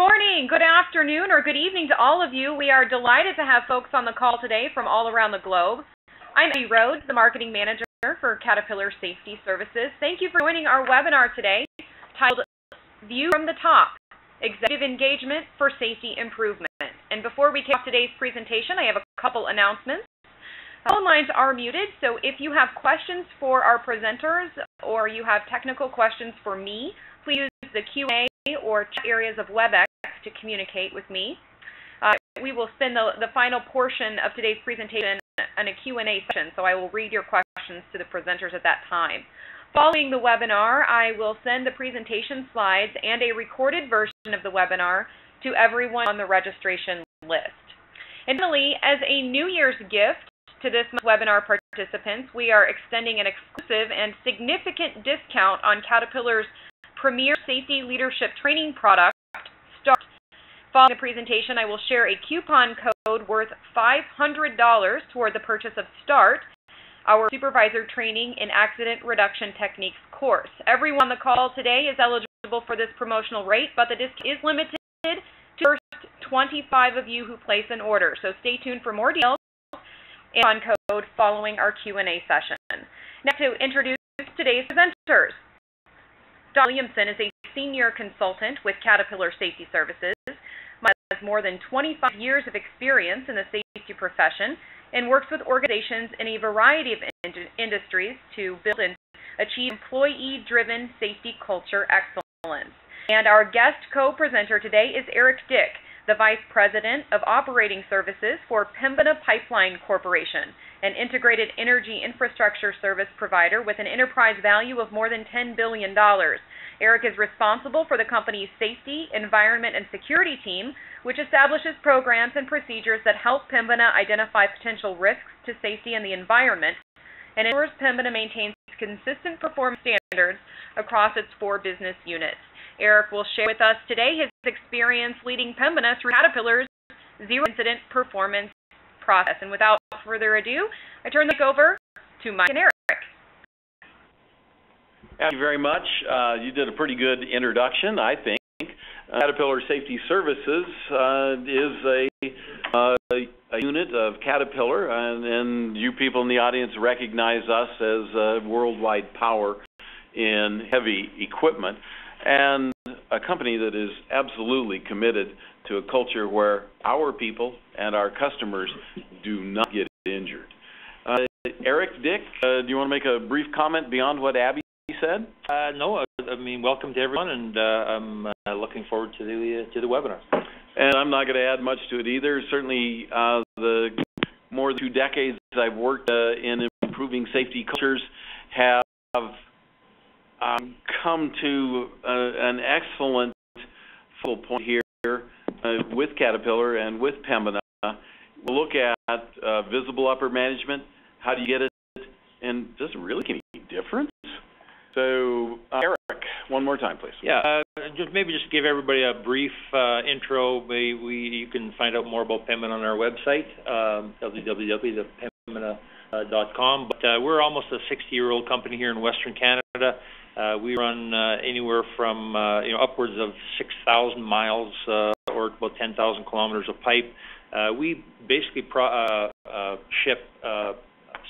morning, good afternoon, or good evening to all of you. We are delighted to have folks on the call today from all around the globe. I'm Abby Rhodes, the Marketing Manager for Caterpillar Safety Services. Thank you for joining our webinar today titled View from the Top, Executive Engagement for Safety Improvement. And before we kick off today's presentation, I have a couple announcements. Phone lines are muted, so if you have questions for our presenters or you have technical questions for me, please use the Q&A or areas of WebEx to communicate with me. Uh, we will spend the, the final portion of today's presentation in a Q&A session, so I will read your questions to the presenters at that time. Following the webinar, I will send the presentation slides and a recorded version of the webinar to everyone on the registration list. And finally, as a New Year's gift to this webinar participants, we are extending an exclusive and significant discount on Caterpillar's premier safety leadership training product, START. Following the presentation, I will share a coupon code worth $500 toward the purchase of START, our supervisor training in accident reduction techniques course. Everyone on the call today is eligible for this promotional rate, but the discount is limited to the first 25 of you who place an order. So stay tuned for more details and code following our Q&A session. Now to introduce today's presenters. Don Williamsen is a senior consultant with Caterpillar Safety Services. Has more than 25 years of experience in the safety profession and works with organizations in a variety of in industries to build and achieve employee-driven safety culture excellence. And our guest co-presenter today is Eric Dyck, the Vice President of Operating Services for Pembina Pipeline Corporation, an integrated energy infrastructure service provider with an enterprise value of more than $10 billion. Eric is responsible for the company's safety, environment, and security team, which establishes programs and procedures that help Pembina identify potential risks to safety and the environment and ensures Pembina maintains consistent performance standards across its four business units. Eric will share with us today his experience leading Pembina through Caterpillar's zero incident performance process. And without further ado, I turn this over to Mike and Eric. Thank you very much. Uh, you did a pretty good introduction, I think. Uh, Caterpillar Safety Services uh, is a, uh, a, unit of Caterpillar, and, and, you people in the audience recognize us as a worldwide power in heavy equipment and a company that is absolutely committed to a culture where our people and our customers do not get injured. Uh, Eric, Dyck, uh, do you want to make a brief comment beyond what Abby said? Uh, no, I mean welcome to everyone, and uh, I'm uh, looking forward to the to the webinar. And I'm not going to add much to it either. Certainly, uh, the more than two decades I've worked in improving safety cultures have um, come to uh, an excellent full point here uh, with Caterpillar and with Pembina. We'll look at uh, visible upper management. How do you get it? And does it really make any difference? So, uh, Eric, one more time, please. Yeah, uh, just maybe just give everybody a brief uh, intro. We, we, you can find out more about Pembina on our website, um, www.pembina.com. But we're almost a 60-year-old company here in Western Canada. Uh, we run uh, anywhere from uh, you know upwards of 6,000 miles or about 10,000 kilometers of pipe. Uh, we basically pro- uh, uh, ship uh,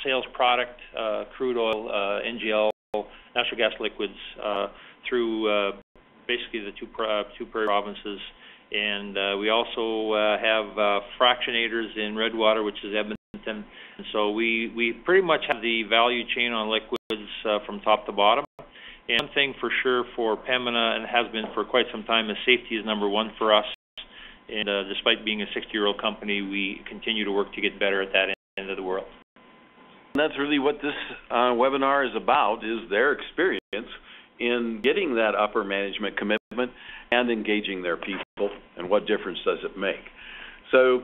sales product, uh, crude oil, uh, NGL, natural gas liquids uh, through basically the two two provinces. And we also have fractionators in Redwater, which is Edmonton. And so we, we pretty much have the value chain on liquids from top to bottom. And one thing for sure for Pembina and has been for quite some time is safety is number one for us. And uh, despite being a 60-year-old company, we continue to work to get better at that end of the world. And that's really what this uh, webinar is about, is their experience in getting that upper management commitment and engaging their people, and what difference does it make. So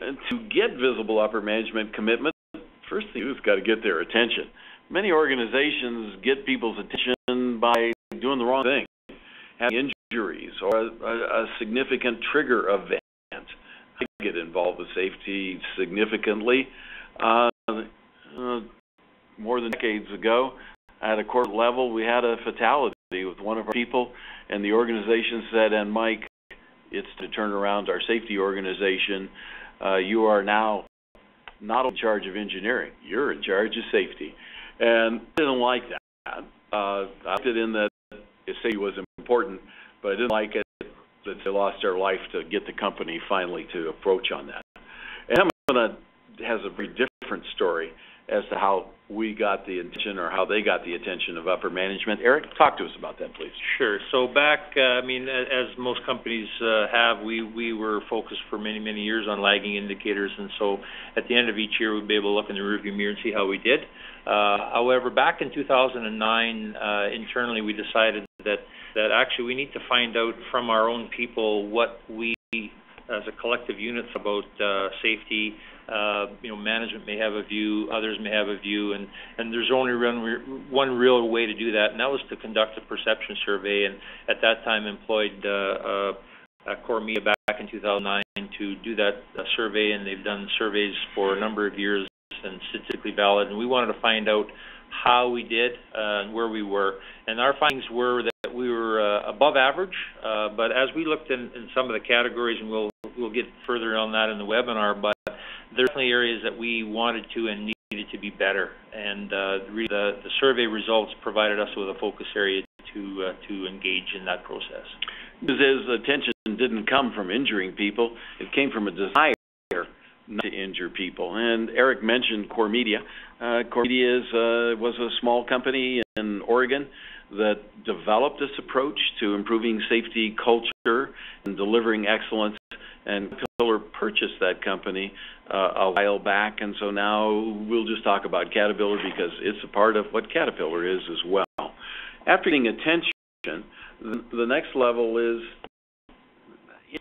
uh, to get visible upper management commitment, first thing is got to get their attention. Many organizations get people's attention by doing the wrong thing, having injuries or a, a significant trigger event. I get involved with safety significantly. Uh, uh, more than decades ago, at a court level, we had a fatality with one of our people, and the organization said, and Mike, It's to turn around our safety organization. Uh, you are now not in charge of engineering. You're in charge of safety. And I didn't like that. Uh, I did in that safety was important, but I didn't like it that they lost their life to get the company finally to approach on that. And has a very different story as to how we got the attention or how they got the attention of upper management. Eric, talk to us about that, please. Sure. So back, uh, I mean, as most companies uh, have, we we were focused for many many years on lagging indicators, and so at the end of each year, we'd be able to look in the rearview mirror and see how we did. Uh, however, back in 2009, uh, internally, we decided that that actually we need to find out from our own people what we as a collective unit about uh, safety. Uh, you know, management may have a view, others may have a view, and and there's only one one real way to do that, and that was to conduct a perception survey. And at that time, employed uh, uh, Core Media back in 2009 to do that uh, survey, and they've done surveys for a number of years and statistically valid. And we wanted to find out how we did uh, and where we were. And our findings were that we were uh, above average, uh, but as we looked in, some of the categories, and we'll we'll get further on that in the webinar, but there are definitely areas that we wanted to and needed to be better. And uh, the survey results provided us with a focus area to to engage in that process. His attention didn't come from injuring people; it came from a desire not to injure people. And Eric mentioned Core Media. Core Media is, was a small company in Oregon that developed this approach to improving safety culture and delivering excellence. And Caterpillar purchased that company uh, a while back, and so now we'll just talk about Caterpillar because it's a part of what Caterpillar is as well. After getting attention, the next level is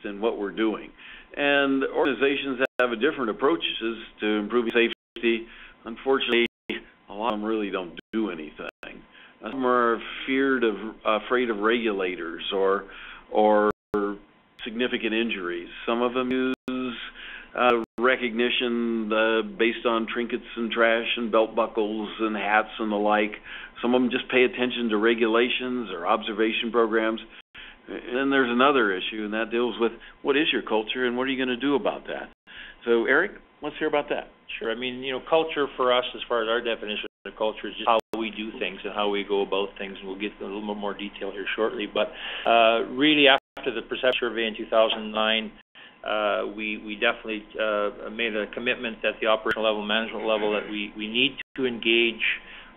in what we're doing. And organizations have a different approaches to improving safety. Unfortunately, a lot of them really don't do anything. Some are feared of, afraid of regulators or, or significant injuries. Some of them use uh, recognition uh, based on trinkets and trash and belt buckles and hats and the like. Some of them just pay attention to regulations or observation programs. And then there's another issue, and that deals with what is your culture and what are you going to do about that? So, Eric, let's hear about that. Sure. I mean, you know, culture for us, as far as our definition of culture, is just how we do things and how we go about things. And we'll get a little bit more detail here shortly. But uh, really, after the perception survey in 2009, uh, we we definitely uh, made a commitment at the operational level, management level, that we we need to engage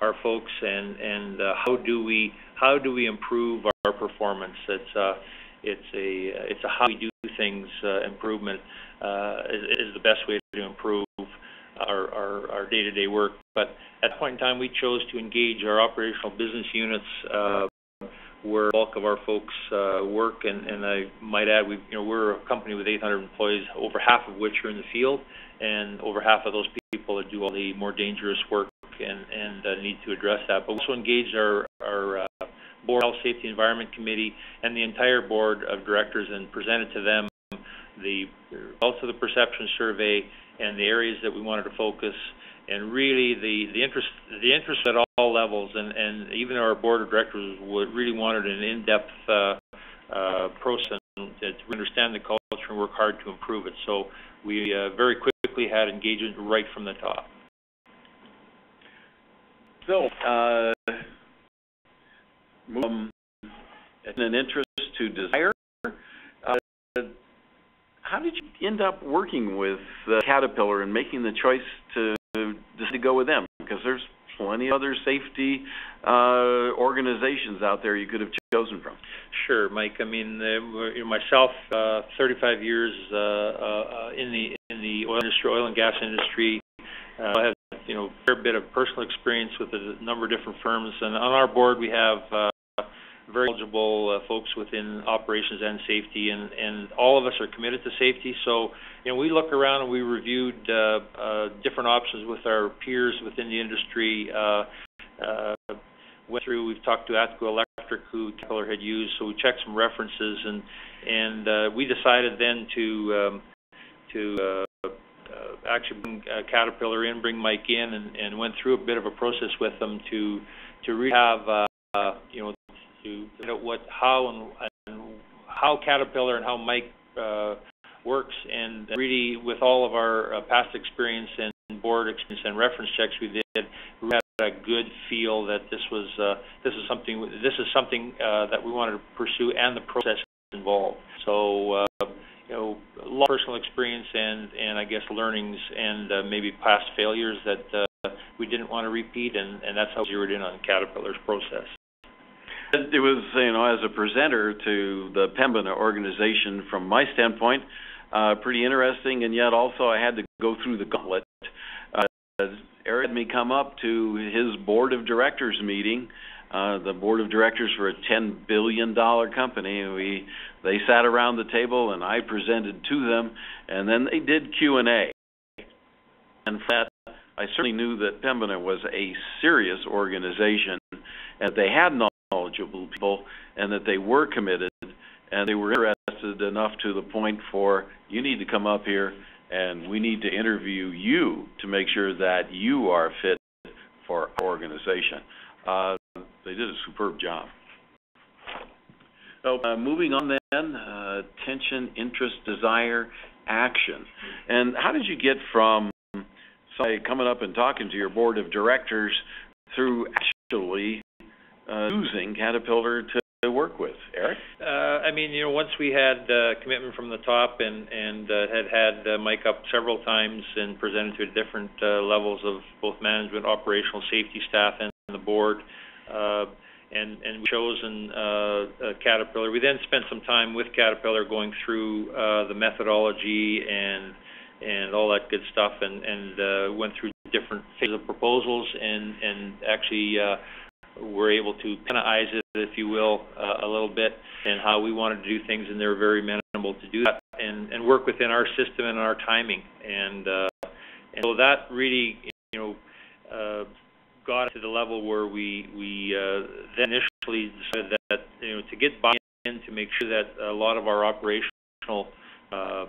our folks and and uh, how do we how do we improve our, our performance? It's uh, it's a it's a how we do things uh, improvement is, is the best way to improve our, our, our day-to-day work. But at that point in time, we chose to engage our operational business units uh, where the bulk of our folks uh, work. And, and I might add, we you know we're a company with 800 employees, over half of which are in the field, and over half of those people that do all the more dangerous work and, and uh, need to address that. But we also engaged our, our uh, board health safety environment committee and the entire board of directors and presented to them the of the perception survey and the areas that we wanted to focus and really the the interest the interest at all levels and and even our board of directors would really wanted an in-depth uh, uh, process to understand the culture and work hard to improve it. So we uh, very quickly had engagement right from the top. So, uh, um, an interest to desire. How did you end up working with uh, Caterpillar and making the choice to to go with them? Because there's plenty of other safety uh, organizations out there you could have chosen from. Sure, Mike. I mean, uh, myself, uh, 35 years uh, uh, in the in the oil industry, oil and gas industry. Uh, I have you know, a fair bit of personal experience with a number of different firms. And on our board, we have uh, very eligible uh, folks within operations and safety, and, and all of us are committed to safety. So, you know, we look around and we reviewed uh, uh, different options with our peers within the industry. Uh, uh, went through, we've talked to Atco Electric, who Keller had used, so we checked some references, and and uh, we decided then to um, to uh, actually bring Caterpillar in, bring Mike in, and, and went through a bit of a process with them to to really you know to out what how and, and how Caterpillar and how Mike uh, works. And really, with all of our uh, past experience and board experience and reference checks we did, we had a good feel that this was uh, this is something this is something uh, that we wanted to pursue and the process involved. So. Uh, you know, a lot of personal experience and, and I guess learnings and uh, maybe past failures that uh, we didn't want to repeat, and, and that's how we zeroed in on Caterpillar's process. It was, you know, as a presenter to the Pembina organization, from my standpoint, uh, pretty interesting, and yet also I had to go through the gauntlet. Uh, Eric had me come up to his board of directors meeting, uh, the board of directors for a $10 billion company. We they sat around the table, and I presented to them, and then they did Q and A. And that I certainly knew that Pembina was a serious organization, and they had knowledgeable people, and that they were committed, and they were interested enough to the point for you need to come up here and we need to interview you to make sure that you are fit for our organization. Uh, they did a superb job. So uh, moving on then, uh, attention, interest, desire, action. And how did you get from somebody coming up and talking to your board of directors through actually uh, using Caterpillar to work with. Eric? Uh, I mean, you know, once we had uh, commitment from the top and and uh, had had uh, Mike up several times and presented to different uh, levels of both management, operational, safety staff, and the board, uh, and and we chosen Caterpillar. We then spent some time with Caterpillar going through the methodology and and all that good stuff, and and went through different phases of proposals, and and actually. Were able to penalize it, if you will, uh, a little bit, and how we wanted to do things, and they were very amenable to do that, and, and work within our system and our timing, and uh, and so that really, you know, uh, got to the level where we we uh, then initially decided that you know to get buy-in to make sure that a lot of our operational uh,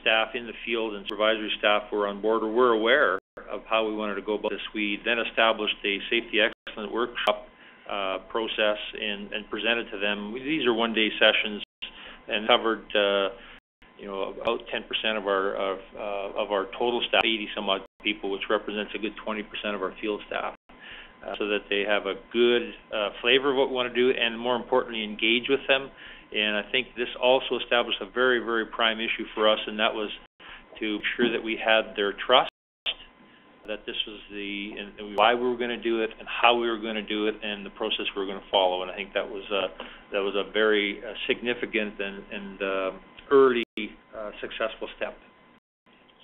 staff in the field and supervisory staff were on board or were aware of how we wanted to go about this. We then established a safety excellence workshop uh, process and, and presented to them. These are one-day sessions and covered, uh, you know, about 10% of our of, uh, of our total staff, 80 some odd people, which represents a good 20% of our field staff. Uh, so that they have a good uh, flavor of what we want to do, and more importantly, engage with them. And I think this also established a very, very prime issue for us, and that was to ensure that we had their trust that this was the and why we were going to do it and how we were going to do it and the process we were going to follow. And I think that was a that was a very uh, significant and and uh, early uh, successful step.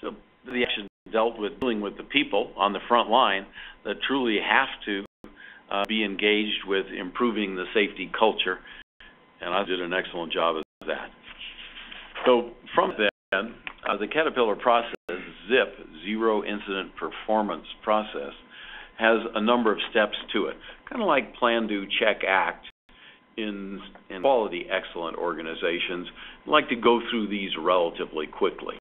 So the action dealt with dealing with the people on the front line that truly have to uh, be engaged with improving the safety culture, and I did an excellent job of that. So from uh, Uh, the Caterpillar process, ZIP, Zero Incident Performance Process, has a number of steps to it, kind of like Plan, Do, Check, Act in, in quality excellent organizations. I'd like to go through these relatively quickly.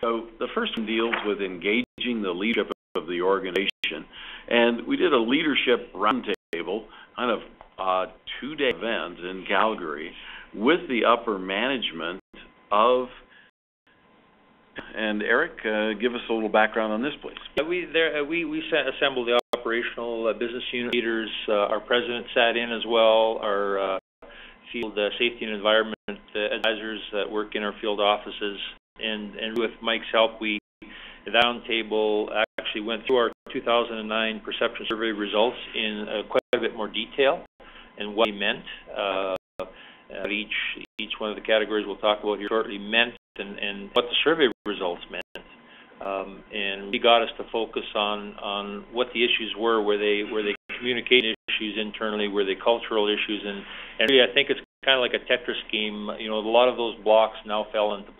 So the first one deals with engaging the leadership of the organization, and we did a leadership roundtable, kind of a two-day event in Calgary, with the upper management of and Eric, uh, give us a little background on this, please. We there uh, we we assembled the operational uh, business unit leaders. Uh, our president sat in as well. Our uh, field uh, safety and environment advisors that work in our field offices, and and with Mike's help, we the roundtable actually went through our 2009 perception survey results in quite a bit more detail and what they meant. Each each one of the categories we'll talk about here shortly meant and, and what the survey results meant. Um, and we got us to focus on, on what the issues were, where they where they communicated issues internally, were they cultural issues, and, and really I think it's kind of like a Tetris scheme. You know, a lot of those blocks now fell into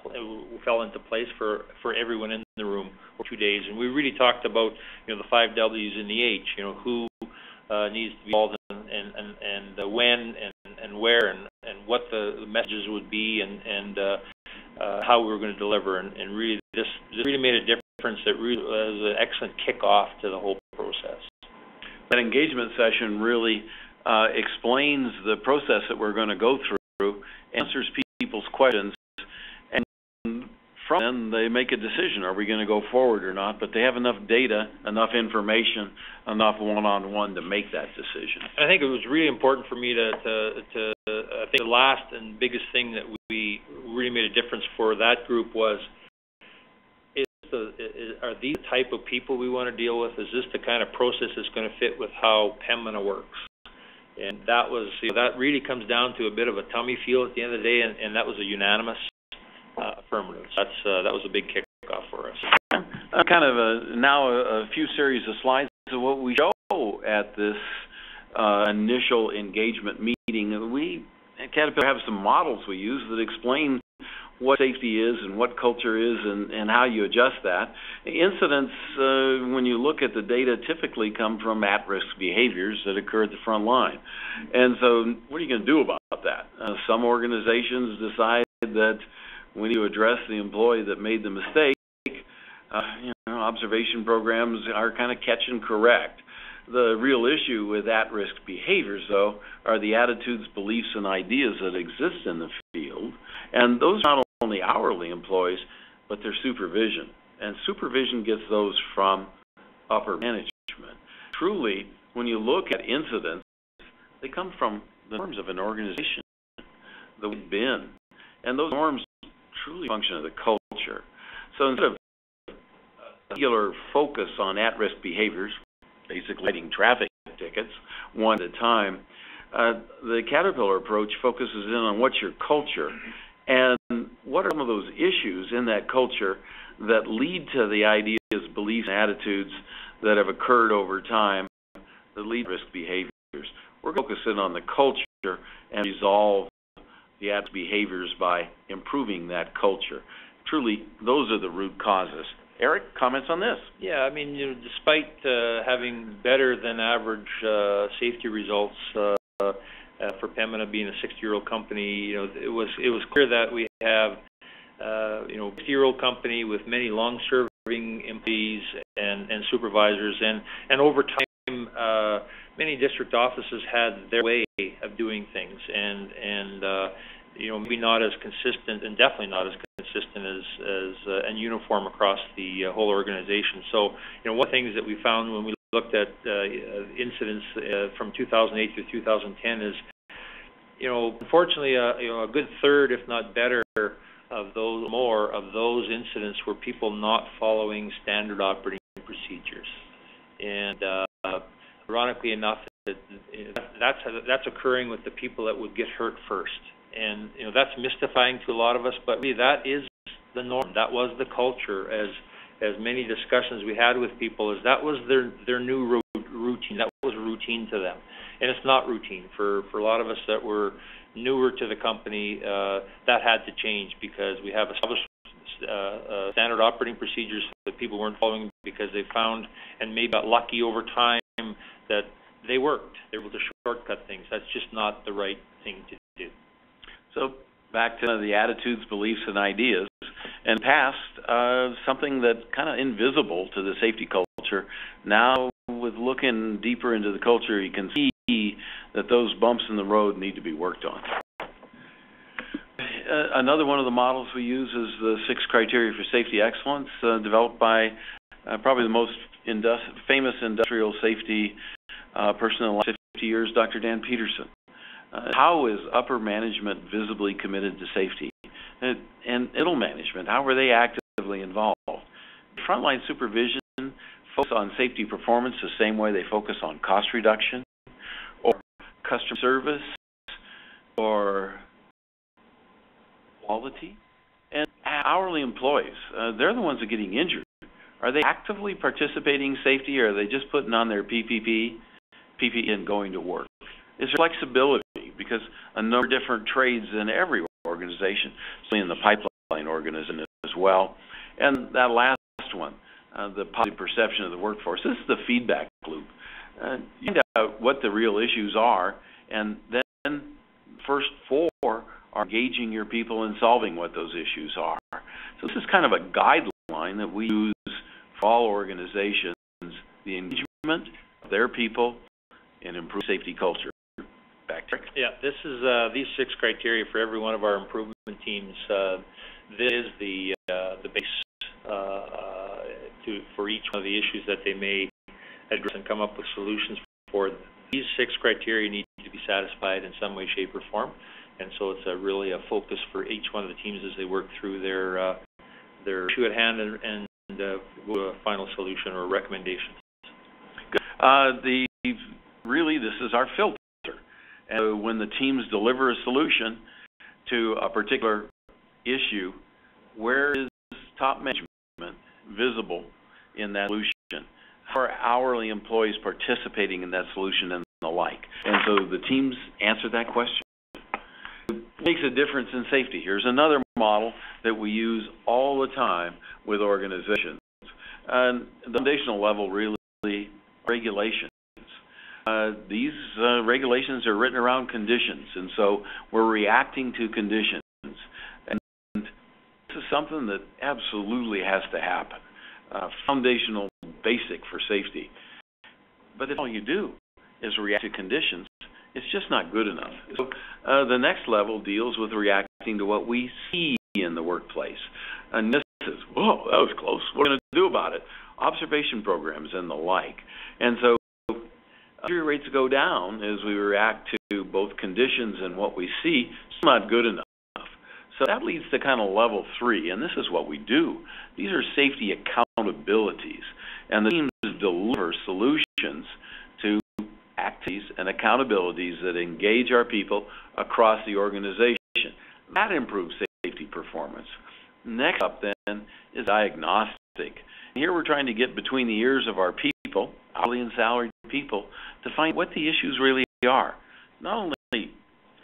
fell into place for for everyone in the room for two days, and we really talked about you know the five W's and the H. You know, who uh, needs to be involved and and and, and uh, when and and where and and what the, messages would be and and uh, uh, how we were going to deliver, and, and really this, this really made a difference. That really was an excellent kickoff to the whole process. That engagement session really uh, explains the process that we're going to go through, answers people's questions, and from then they make a decision, are we going to go forward or not? But they have enough data, enough information, enough one-on-one to make that decision. I think it was really important for me to, to, to I think the last and biggest thing that we really made a difference for that group was is the is, are these the type of people we want to deal with? Is this the kind of process that's going to fit with how Pembina works? And that was you know, that really comes down to a bit of a tummy feel at the end of the day, and, and that was a unanimous uh, affirmative. That's uh, that was a big kickoff for us. Uh, kind of a, now a, a few series of slides of what we show at this uh, initial engagement meeting. We at Caterpillar have some models we use that explain what safety is and what culture is and, and how you adjust that. Incidents, uh, when you look at the data, typically come from at-risk behaviors that occur at the front line. And so what are you going to do about that? Uh, some organizations decide that need to address the employee that made the mistake. Uh, you know, observation programs are kind of catch and correct. The real issue with at-risk behaviors, though, are the attitudes, beliefs, and ideas that exist in the field, and those are not only hourly employees, but their supervision. And supervision gets those from upper management. Truly, when you look at incidents, they come from the norms of an organization that we've been, and those norms truly function of the culture. So instead of a singular focus on at-risk behaviors, basically writing traffic tickets one at a time, uh, the Caterpillar approach focuses in on what's your culture and what are some of those issues in that culture that lead to the ideas, beliefs, and attitudes that have occurred over time that lead to risk behaviors. We're focusing on the culture and resolve the at behaviors by improving that culture. Truly, those are the root causes. Eric, comments on this? Yeah, I mean, you know, despite uh, having better than average uh, safety results uh, uh, for Pembina being a 60-year-old company, you know, it was it was clear that we have, uh, you know, a 50-year-old company with many long-serving employees and and supervisors, and and over time, uh, many district offices had their way of doing things, and and uh, you know maybe not as consistent, and definitely not as consistent as as uh, and uniform across the uh, whole organization. So you know one of the things that we found when we looked at uh, incidents uh, from 2008 to 2010 is you know unfortunately uh, you know a good third, if not better, of those more of those incidents were people not following standard operating procedures, and uh, ironically enough, that's that's occurring with the people that would get hurt first, and you know that's mystifying to a lot of us. But really, that is the norm. That was the culture. As as many discussions we had with people, is that was their their new routine. That was routine to them, and it's not routine for for a lot of us that were newer to the company. Uh, that had to change because we have established uh, uh, standard operating procedures that people weren't following because they found and maybe got lucky over time that they worked. They were able to shortcut things. That's just not the right thing to do. So back to the attitudes, beliefs, and ideas. And past, uh, something that's kind of invisible to the safety culture. Now, with looking deeper into the culture, you can see that those bumps in the road need to be worked on. Uh, another one of the models we use is the six criteria for safety excellence, uh, developed by uh, probably the most famous industrial safety uh, person in the last 50 years, Dr. Dan Petersen. Uh, how is upper management visibly committed to safety? And, and middle management, how are they actively involved? Frontline supervision focus on safety performance the same way they focus on cost reduction or customer service or quality. And hourly employees, uh, they're the ones that are getting injured. Are they actively participating in safety or are they just putting on their PPP PPE and going to work. Is there flexibility because a number of different trades in every organization, especially in the pipeline organization as well. And that last one, uh, the positive perception of the workforce. This is the feedback loop. Uh, you find out what the real issues are, and then first four are engaging your people in solving what those issues are. So this is kind of a guideline that we use for all organizations, the engagement of their people and improve safety culture. Back to Yeah, this is uh, these six criteria for every one of our improvement teams. Uh, this is the uh, the base uh, to for each one of the issues that they may address and come up with solutions for. These six criteria need to be satisfied in some way, shape, or form, and so it's a, really a focus for each one of the teams as they work through their uh, their issue at hand and, and uh, a final solution or recommendation. Uh, the really this is our filter, and when the teams deliver a solution to a particular issue, where is top management visible in that solution? How are hourly employees participating in that solution and the like? And so the teams answer that question. It makes a difference in safety. Here's another model that we use all the time with organizations. And the foundational level really regulations. Uh, these uh, regulations are written around conditions, and so we're reacting to conditions. And this is something that absolutely has to happen. Uh, foundational basic for safety. But if all you do is react to conditions, it's just not good enough. So uh, the next level deals with reacting to what we see in the workplace. And this is, whoa, that was close. What are we going to do about it? Observation programs and the like. And so injury rates go down as we react to both conditions and what we see. It's not good enough. So that leads to kind of level three, and this is what we do. These are safety accountabilities, and the teams deliver solutions to activities and accountabilities that engage our people across the organization. That improves safety performance. Next up then is diagnostic. Here we're trying to get between the ears of our people, hourly and salaried people, to find what the issues really are. Not only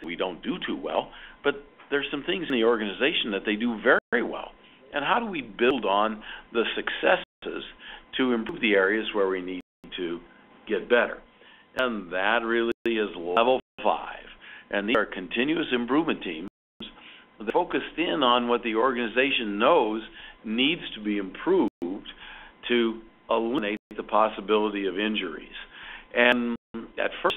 we don't do too well, but there's some things in the organization that they do very well. And how do we build on the successes to improve the areas where we need to get better? And that really is level five. And these are continuous improvement teams that focused in on what the organization knows needs to be improved to eliminate the possibility of injuries. And at first,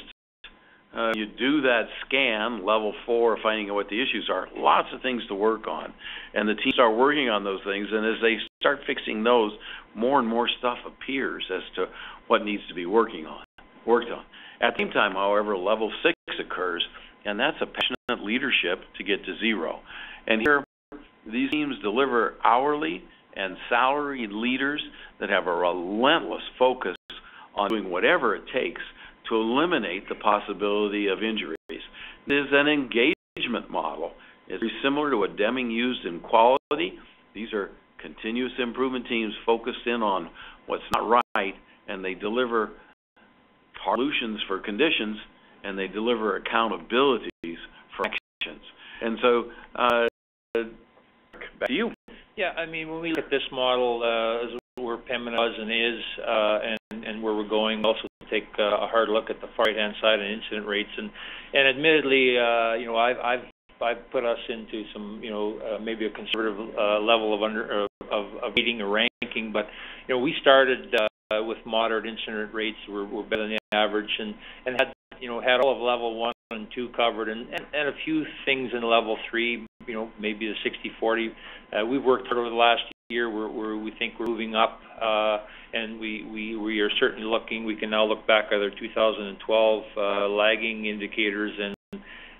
uh, you do that scan, level four, finding out what the issues are. Lots of things to work on, and the teams start working on those things. And as they start fixing those, more and more stuff appears as to what needs to be working on, worked on. At the same time, however, level six occurs, and that's a passionate leadership to get to zero. And here, these teams deliver hourly and salaried leaders that have a relentless focus on doing whatever it takes to eliminate the possibility of injuries. It is an engagement model. It's very similar to what Deming used in quality. These are continuous improvement teams focused in on what's not right, and they deliver solutions for conditions, and they deliver accountabilities for actions. And so, uh, back to you. Yeah, I mean, when we look at this model, uh, where Pembina was and is, uh, and, and where we're going, also take uh, a hard look at the far right-hand side and incident rates. And, and admittedly, uh, you know, I've, I've, I've put us into some, you know, uh, maybe a conservative uh, level of under uh, of, of reading or ranking, but you know, we started uh, with moderate incident rates. We're, we're better than the average, and and had you know had all of level one and two covered, and and, and a few things in level three. You know, maybe the 60-40. Uh, we've worked hard over the last year we're, we're, we think we're moving up, uh, and we, we, we are certainly looking. We can now look back at our 2012 uh, lagging indicators, and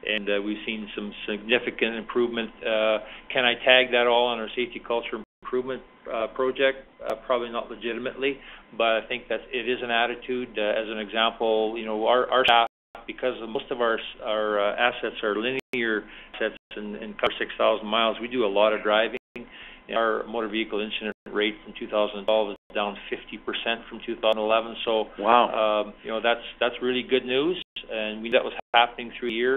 and uh, we've seen some significant improvement. Uh, can I tag that all on our safety culture improvement uh, project? Uh, probably not legitimately, but I think that it is an attitude. Uh, as an example, you know, our, our staff, because most of our our uh, assets are linear assets and, and cover 6,000 miles, we do a lot of driving our motor vehicle incident rate from 2012 is down 50% from 2011. So, wow, um, you know that's that's really good news, and we that was happening through a year.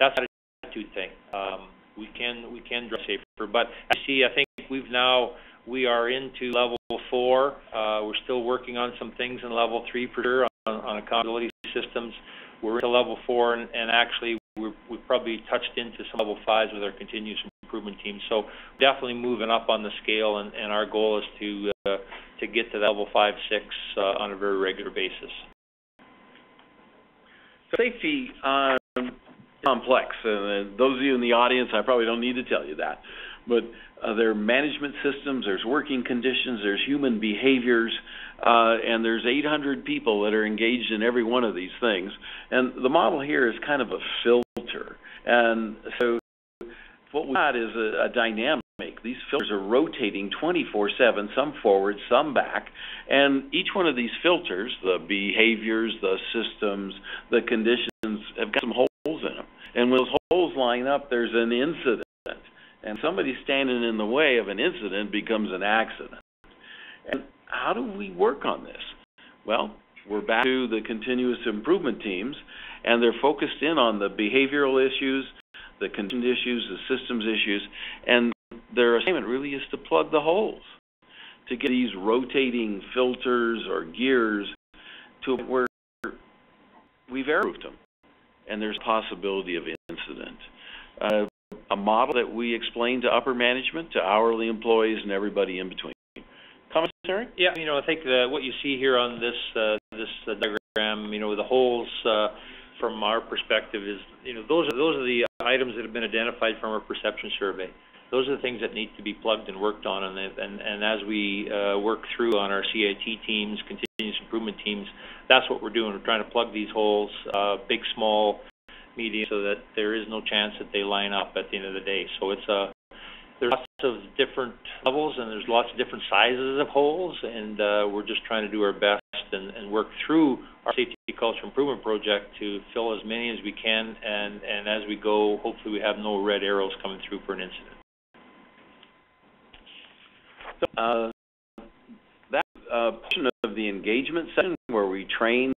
That's an attitude thing. Um, we can we can drive safer, but I see. I think we've now we are into level four. Uh, we're still working on some things in level three for sure on, on accountability systems. We're into level four, and, and actually we're, we've probably touched into some level fives with our continuous improvement team. So definitely moving up on the scale, and, and our goal is to uh, to get to that level five, six uh, on a very regular basis. Safety um, complex, and uh, those of you in the audience, I probably don't need to tell you that. But uh, there are management systems, there's working conditions, there's human behaviors, uh, and there's 800 people that are engaged in every one of these things. And the model here is kind of a filter. And so what we've got is a, a dynamic. These filters are rotating 24/7, some forward, some back, and each one of these filters, the behaviors, the systems, the conditions, have got some holes in them. And when those holes line up, there's an incident and somebody standing in the way of an incident becomes an accident. And how do we work on this? Well, we're back to the continuous improvement teams, and they're focused in on the behavioral issues, the condition issues, the systems issues, and their assignment really is to plug the holes, to get these rotating filters or gears to a where we've airproofed them, and there's possibility of incident. Uh, a model that we explain to upper management, to hourly employees, and everybody in between. Comments, Eric? Yeah, you know, I think that what you see here on this uh, this uh, diagram, you know, the holes uh, from our perspective is, you know, those are those are the items that have been identified from our perception survey. Those are the things that need to be plugged and worked on, and and, and as we uh, work through on our CIT teams, continuous improvement teams, that's what we're doing. We're trying to plug these holes, uh, big, small, so that there is no chance that they line up at the end of the day. So it's a there's lots of different levels and there's lots of different sizes of holes and uh, we're just trying to do our best and, and work through our safety culture improvement project to fill as many as we can and, and as we go hopefully we have no red arrows coming through for an incident. Uh, that uh, portion of the engagement session where we train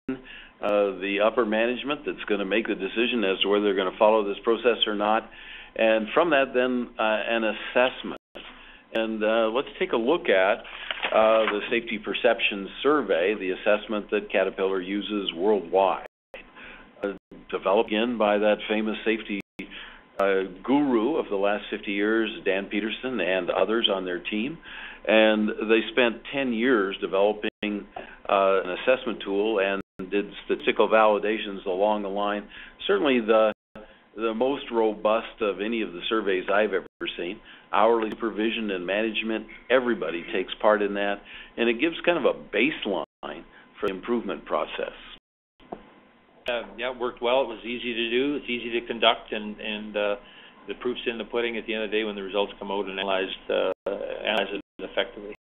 uh, the upper management that's going to make the decision as to whether they're going to follow this process or not. And from that, then uh, an assessment. And uh, let's take a look at uh, the Safety Perception Survey, the assessment that Caterpillar uses worldwide, uh, developed again by that famous safety uh, guru of the last 50 years, Dan Petersen, and others on their team. And they spent 10 years developing an assessment tool and did statistical validations along the line. Certainly the the most robust of any of the surveys I've ever seen. Hourly supervision and management, everybody takes part in that, and it gives kind of a baseline for the improvement process. Uh, yeah, it worked well. It was easy to do. It's easy to conduct, and and uh, the proof's in the pudding at the end of the day when the results come out and analyzed uh, analyze it effectively.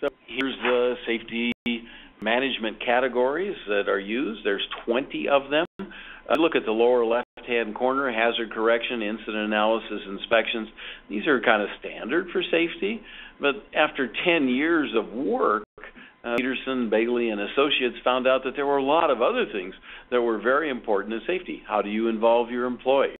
So here's the safety management categories that are used. There's 20 of them. Uh, look at the lower left-hand corner, hazard correction, incident analysis, inspections. These are kind of standard for safety, but after 10 years of work, uh, Petersen, Bailey, and Associates found out that there were a lot of other things that were very important in safety. How do you involve your employees?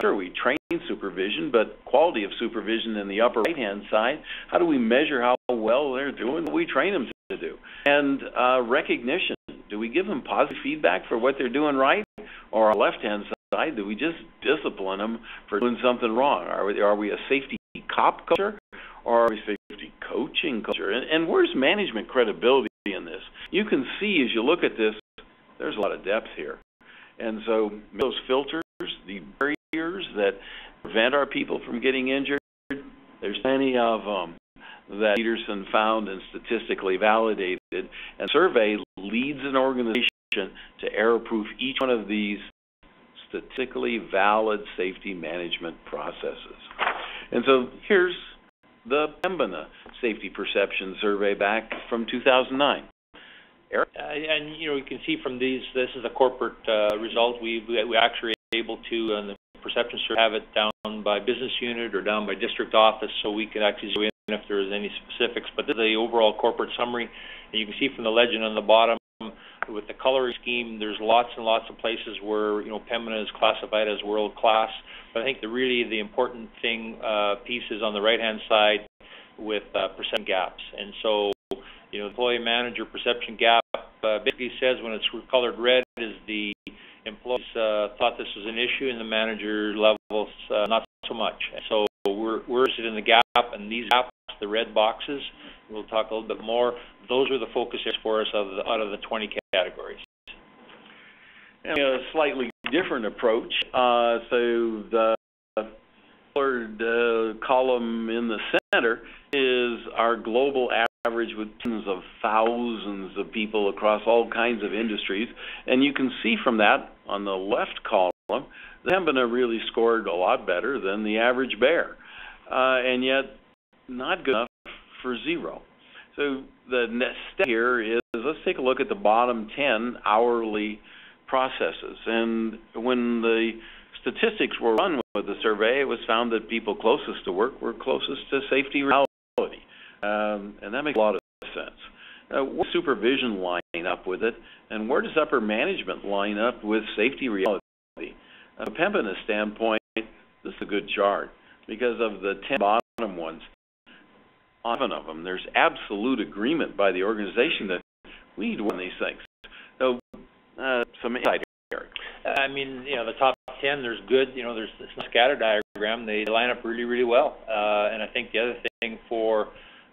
Sure, we train supervision, but quality of supervision in the upper right-hand side, how do we measure how well they're doing we train them to do? And uh, recognition, do we give them positive feedback for what they're doing right? Or on the left-hand side, do we just discipline them for doing something wrong? Are we, are we a safety cop culture or are we safety coaching culture? And, and where's management credibility in this? You can see as you look at this, there's a lot of depth here. And so those filters, the barriers that prevent our people from getting injured, there's plenty of them that Petersen found and statistically validated. And survey leads an organization to error-proof each one of these statistically valid safety management processes. And so here's the Pembina Safety Perception Survey back from 2009. Eric? Uh, and you know you can see from these, this is a corporate uh, result. We we actually able to, on the perception survey, have it down by business unit or down by district office, so we can actually if there is any specifics. But this is the overall corporate summary, and you can see from the legend on the bottom with the coloring scheme, there's lots and lots of places where you know Pembina is classified as world class. But I think the really the important thing uh, piece is on the right hand side with uh, perception gaps, and so you know employee manager perception gap uh, basically says when it's colored red is the employees uh, thought this was an issue, and the manager levels uh, not so much. So we're we're interested in the gap, and these gaps, the red boxes, we'll talk a little bit more. Those are the focus areas for us out of the, out of the 20 categories. And a slightly different approach. Uh, so the colored uh, column in the center is our global average with tens of thousands of people across all kinds of industries. And you can see from that on the left column, the Pembina really scored a lot better than the average bear, uh, and yet not good enough for zero. So the next step here is let's take a look at the bottom 10 hourly processes. And when the statistics were run with the survey, it was found that people closest to work were closest to safety reality. Um, and that makes a lot of sense. Uh, where supervision line up with it, and where does upper management line up with safety reality? From a Pembina standpoint, this is a good chart because of the 10 bottom ones, seven of them, there's absolute agreement by the organization that we need to on these things. So, uh, some insight here. I mean, you know, the top 10, there's good, you know, there's this scatter diagram. They line up really, really well. Uh, and I think the other thing for,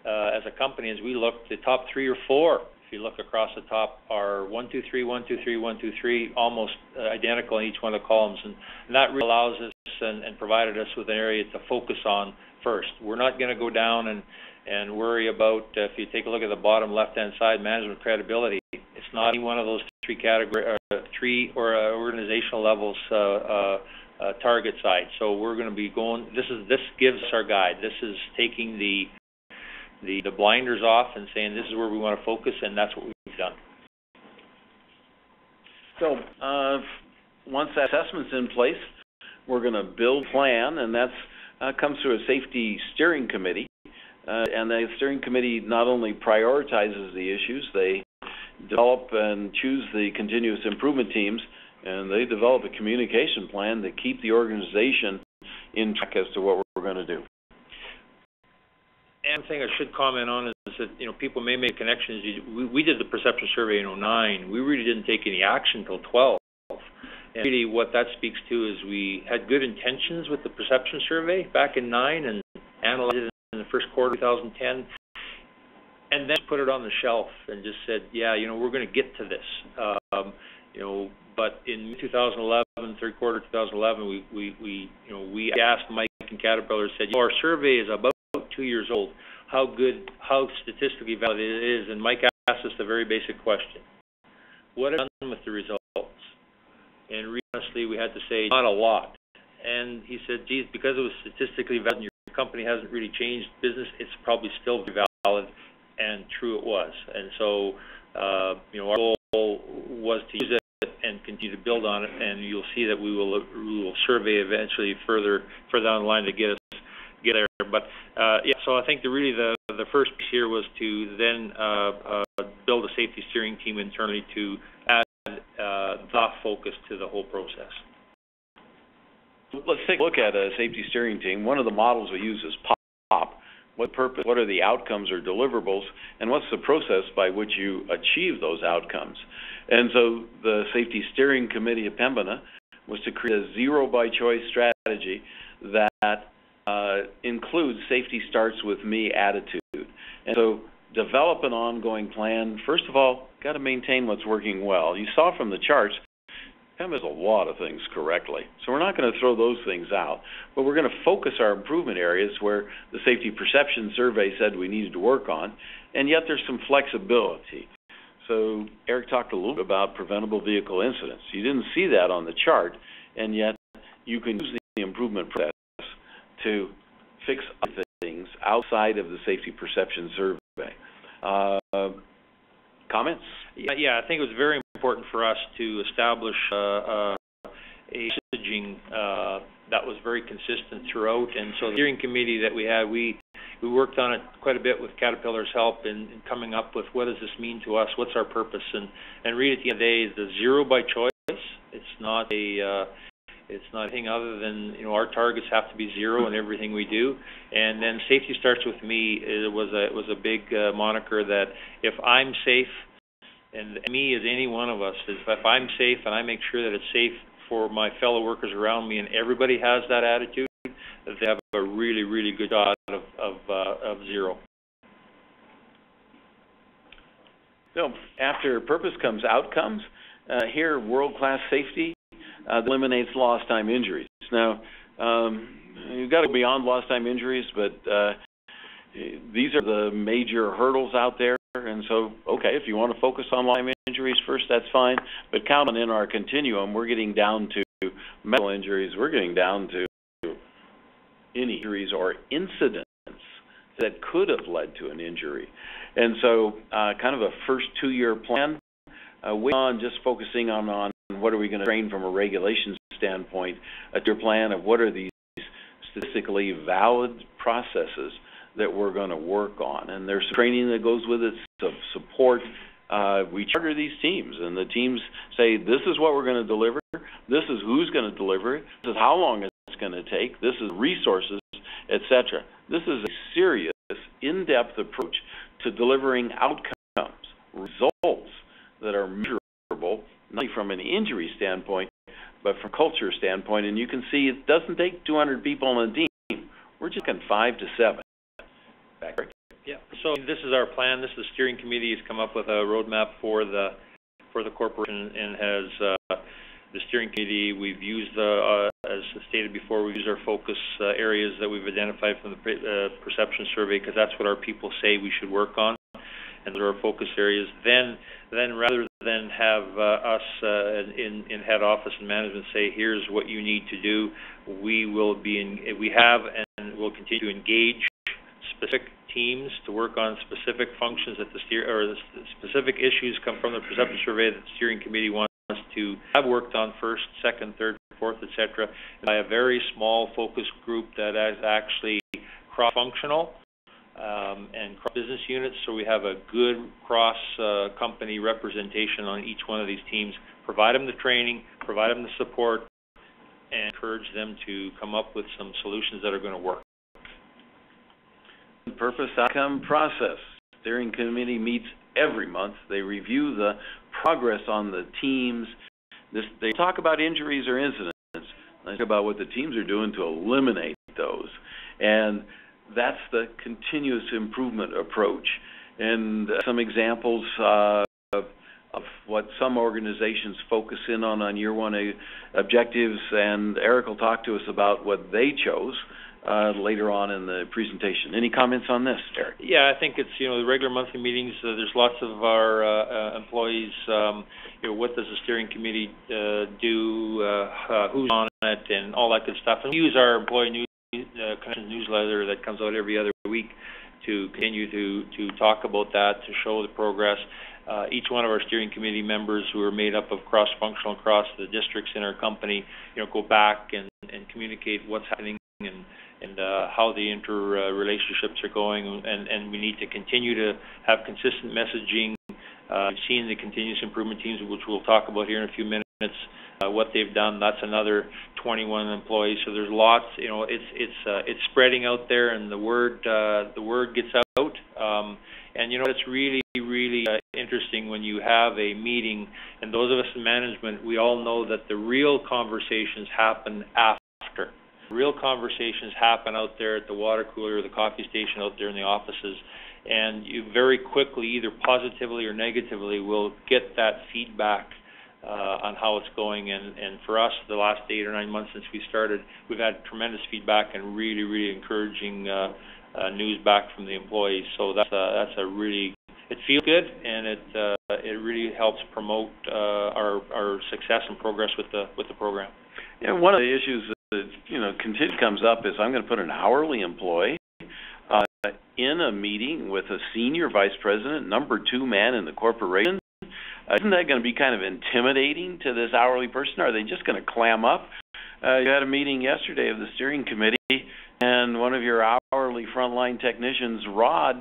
uh, as a company, is we look the top three or four. If you look across the top, are one, two, three, one, two, three, one, two, three, almost uh, identical in each one of the columns, and, and that really allows us and, and provided us with an area to focus on first. We're not going to go down and and worry about uh, if you take a look at the bottom left-hand side, management credibility. It's not any one of those three category, uh, three or uh, organizational levels uh, uh, uh, target side. So we're going to be going. This is this gives us our guide. This is taking the the the blinders off and saying this is where we want to focus, and that's what we've done. So once that assessment's in place, we're going to build plan, and that's comes through a safety steering committee. Uh, and the steering committee not only prioritizes the issues, they develop and choose the continuous improvement teams, and they develop a communication plan to keep the organization in track as to what we're going to do. And one thing I should comment on is that you know people may make connections. We, we did the perception survey in 09. We really didn't take any action until 12. And really, what that speaks to is we had good intentions with the perception survey back in 9 and analyzed it the first quarter of 2010, and then put it on the shelf and just said, yeah, you know, we're going to get to this. Um, you know, but in 2011, third quarter 2011, we, we, we, you know, we asked Mike and Caterpillar, said, you know, our survey is about two years old. How good, how statistically valid it is? And Mike asked us the very basic question: What have done with the results? And honestly, we had to say not a lot. And he said, geez, because it was statistically valid company hasn't really changed business, it's probably still valid, and true it was. And so, uh, you know, our goal was to use it and continue to build on it, and you'll see that we will we will survey eventually further further down the line to get us get there. But uh, yeah, so I think the really the the first piece here was to then uh, uh, build a safety steering team internally to add uh, the focus to the whole process. Let's take a look at a safety steering team. One of the models we use is POP. What purpose, what are the outcomes or deliverables, and what's the process by which you achieve those outcomes? And so the Safety Steering Committee of Pembina was to create a zero by choice strategy that uh, includes safety starts with me attitude. And so develop an ongoing plan. First of all, got to maintain what's working well. You saw from the charts Does a lot of things correctly. So we're not going to throw those things out, but we're going to focus our improvement areas where the safety perception survey said we needed to work on, and yet there's some flexibility. So Eric talked a little bit about preventable vehicle incidents. You didn't see that on the chart, and yet you can use the improvement process to fix things outside of the safety perception survey. Uh, comments? Yeah, I think it was very important for us to establish uh, uh, a messaging uh, that was very consistent throughout. And so the steering committee that we had, we we worked on it quite a bit with Caterpillar's help in, in coming up with what does this mean to us, what's our purpose, and and read at the end of the day, is the zero by choice. It's not a uh, it's not anything other than you know our targets have to be zero in everything we do, and then safety starts with me. It was a it was a big uh, moniker that if I'm safe, and me as any one of us is if I'm safe and I make sure that it's safe for my fellow workers around me and everybody has that attitude, that they have a really, really good shot of of, uh, of zero. So after purpose comes outcomes. Uh, here, world-class safety uh, eliminates lost time injuries. Now, um, you've got to go beyond lost time injuries, but uh, these are the major hurdles out there. And so, okay, if you want to focus on Lyme injuries first, that's fine. But count in our continuum, we're getting down to medical injuries. We're getting down to any injuries or incidents that could have led to an injury. And so, uh, kind of a first two-year plan, uh, way on just focusing on, on what are we going to train from a regulation standpoint, a your plan of what are these statistically valid processes that we're going to work on. And there's training that goes with it, of support. Uh, we charter these teams, and the teams say, this is what we're going to deliver, this is who's going to deliver it, this is how long it's going to take, this is resources, etc. This is a serious, in-depth approach to delivering outcomes, results that are measurable, not only from an injury standpoint, but from culture standpoint. And you can see it doesn't take 200 people on a team. We're just looking five to seven. Back, Yeah. So this is our plan. This is the steering committee has come up with a roadmap for the for the corporation and has uh, the steering committee. We've used the uh, as stated before. We've used our focus uh, areas that we've identified from the uh, perception survey because that's what our people say we should work on, and those are focus areas. Then then rather than have uh, us uh, in in head office and management say here's what you need to do, we will be in, we have and will continue to engage specific teams to work on specific functions that the steer or the specific issues come from the perception survey that the steering committee wants to have worked on first, second, third, fourth, etc. By a very small focus group that is actually cross-functional and cross business units. So we have a good cross uh, company representation on each one of these teams. Provide them the training, provide them the support, and encourage them to come up with some solutions that are going to work. Purpose outcome process. Steering committee meets every month. They review the progress on the teams. This, they talk about injuries or incidents. They talk about what the teams are doing to eliminate those. And that's the continuous improvement approach. And uh, some examples uh, of, of, what some organizations focus in on on year one objectives, and Eric will talk to us about what they chose uh, later on in the presentation. Any comments on this, Eric? Yeah, I think it's you know the regular monthly meetings. Uh, there's lots of our uh, uh employees. Um, you know, what does the steering committee uh, do? Uh, who's on it, and all that good stuff. And we use our employee news newsletter that comes out every other week to continue to to talk about that, to show the progress. Uh, each one of our steering committee members who are made up of cross-functional across the districts in our company, you know, go back and, and communicate what's happening and and uh, how the interrelationships uh, are going, and, and we need to continue to have consistent messaging. Uh, seen the continuous improvement teams, which we'll talk about here in a few minutes, uh, what they've done. That's another 21 employees. So there's lots. You know, it's it's uh, it's spreading out there, and the word uh, the word gets out. Um, and you know, it's really really uh, interesting when you have a meeting, and those of us in management, we all know that the real conversations happen after real conversations happen out there at the water cooler or the coffee station out there in the offices and you very quickly either positively or negatively will get that feedback on how it's going and, and for us the last eight or nine months since we started we've had tremendous feedback and really really encouraging uh, uh, news back from the employees so that's a, that's a really it feels good and it uh, it really helps promote uh, our our success and progress with the with the program. Yeah, one of the issues that you know continue comes up is I'm going to put an hourly employee uh, in a meeting with a senior vice president, number two man in the corporation. Isn't that going to be kind of intimidating to this hourly person? Are they just going to clam up? Uh, you had a meeting yesterday of the steering committee, and one of your hourly frontline technicians, Rod,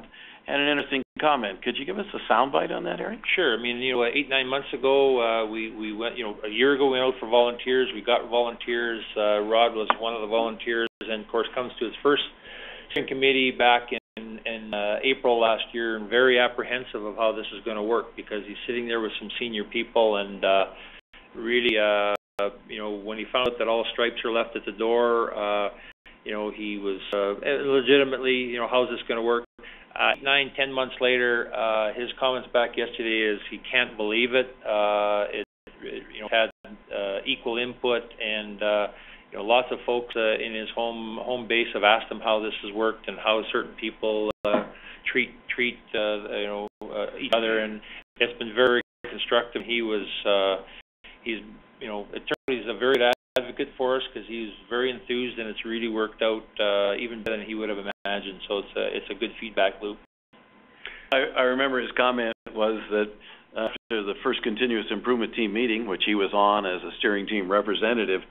had an interesting comment. Could you give us a soundbite on that, Eric? Sure. I mean, you know, eight nine months ago, uh, we we went. You know, a year ago we went out for volunteers. We got volunteers. Uh, Rod was one of the volunteers, and of course comes to his first steering committee back in in uh, April last year, and very apprehensive of how this is going to work because he's sitting there with some senior people, and uh, really, uh, you know, when he found out that all stripes are left at the door. Uh, you know, he was uh, legitimately, you know, how's this going to work? Uh, nine, ten months later, uh, his comments back yesterday is he can't believe it. Uh, it, it you know had uh, equal input, and uh, you know, lots of folks uh, in his home home base have asked him how this has worked and how certain people uh, treat treat uh, you know uh, each other, and it's been very constructive. He was uh, he's you know it turns he's a very good advocate for us because he's very enthused and it's really worked out uh, even better than he would have imagined. So it's a it's a good feedback loop. I, I remember his comment was that after the first continuous improvement team meeting, which he was on as a steering team representative,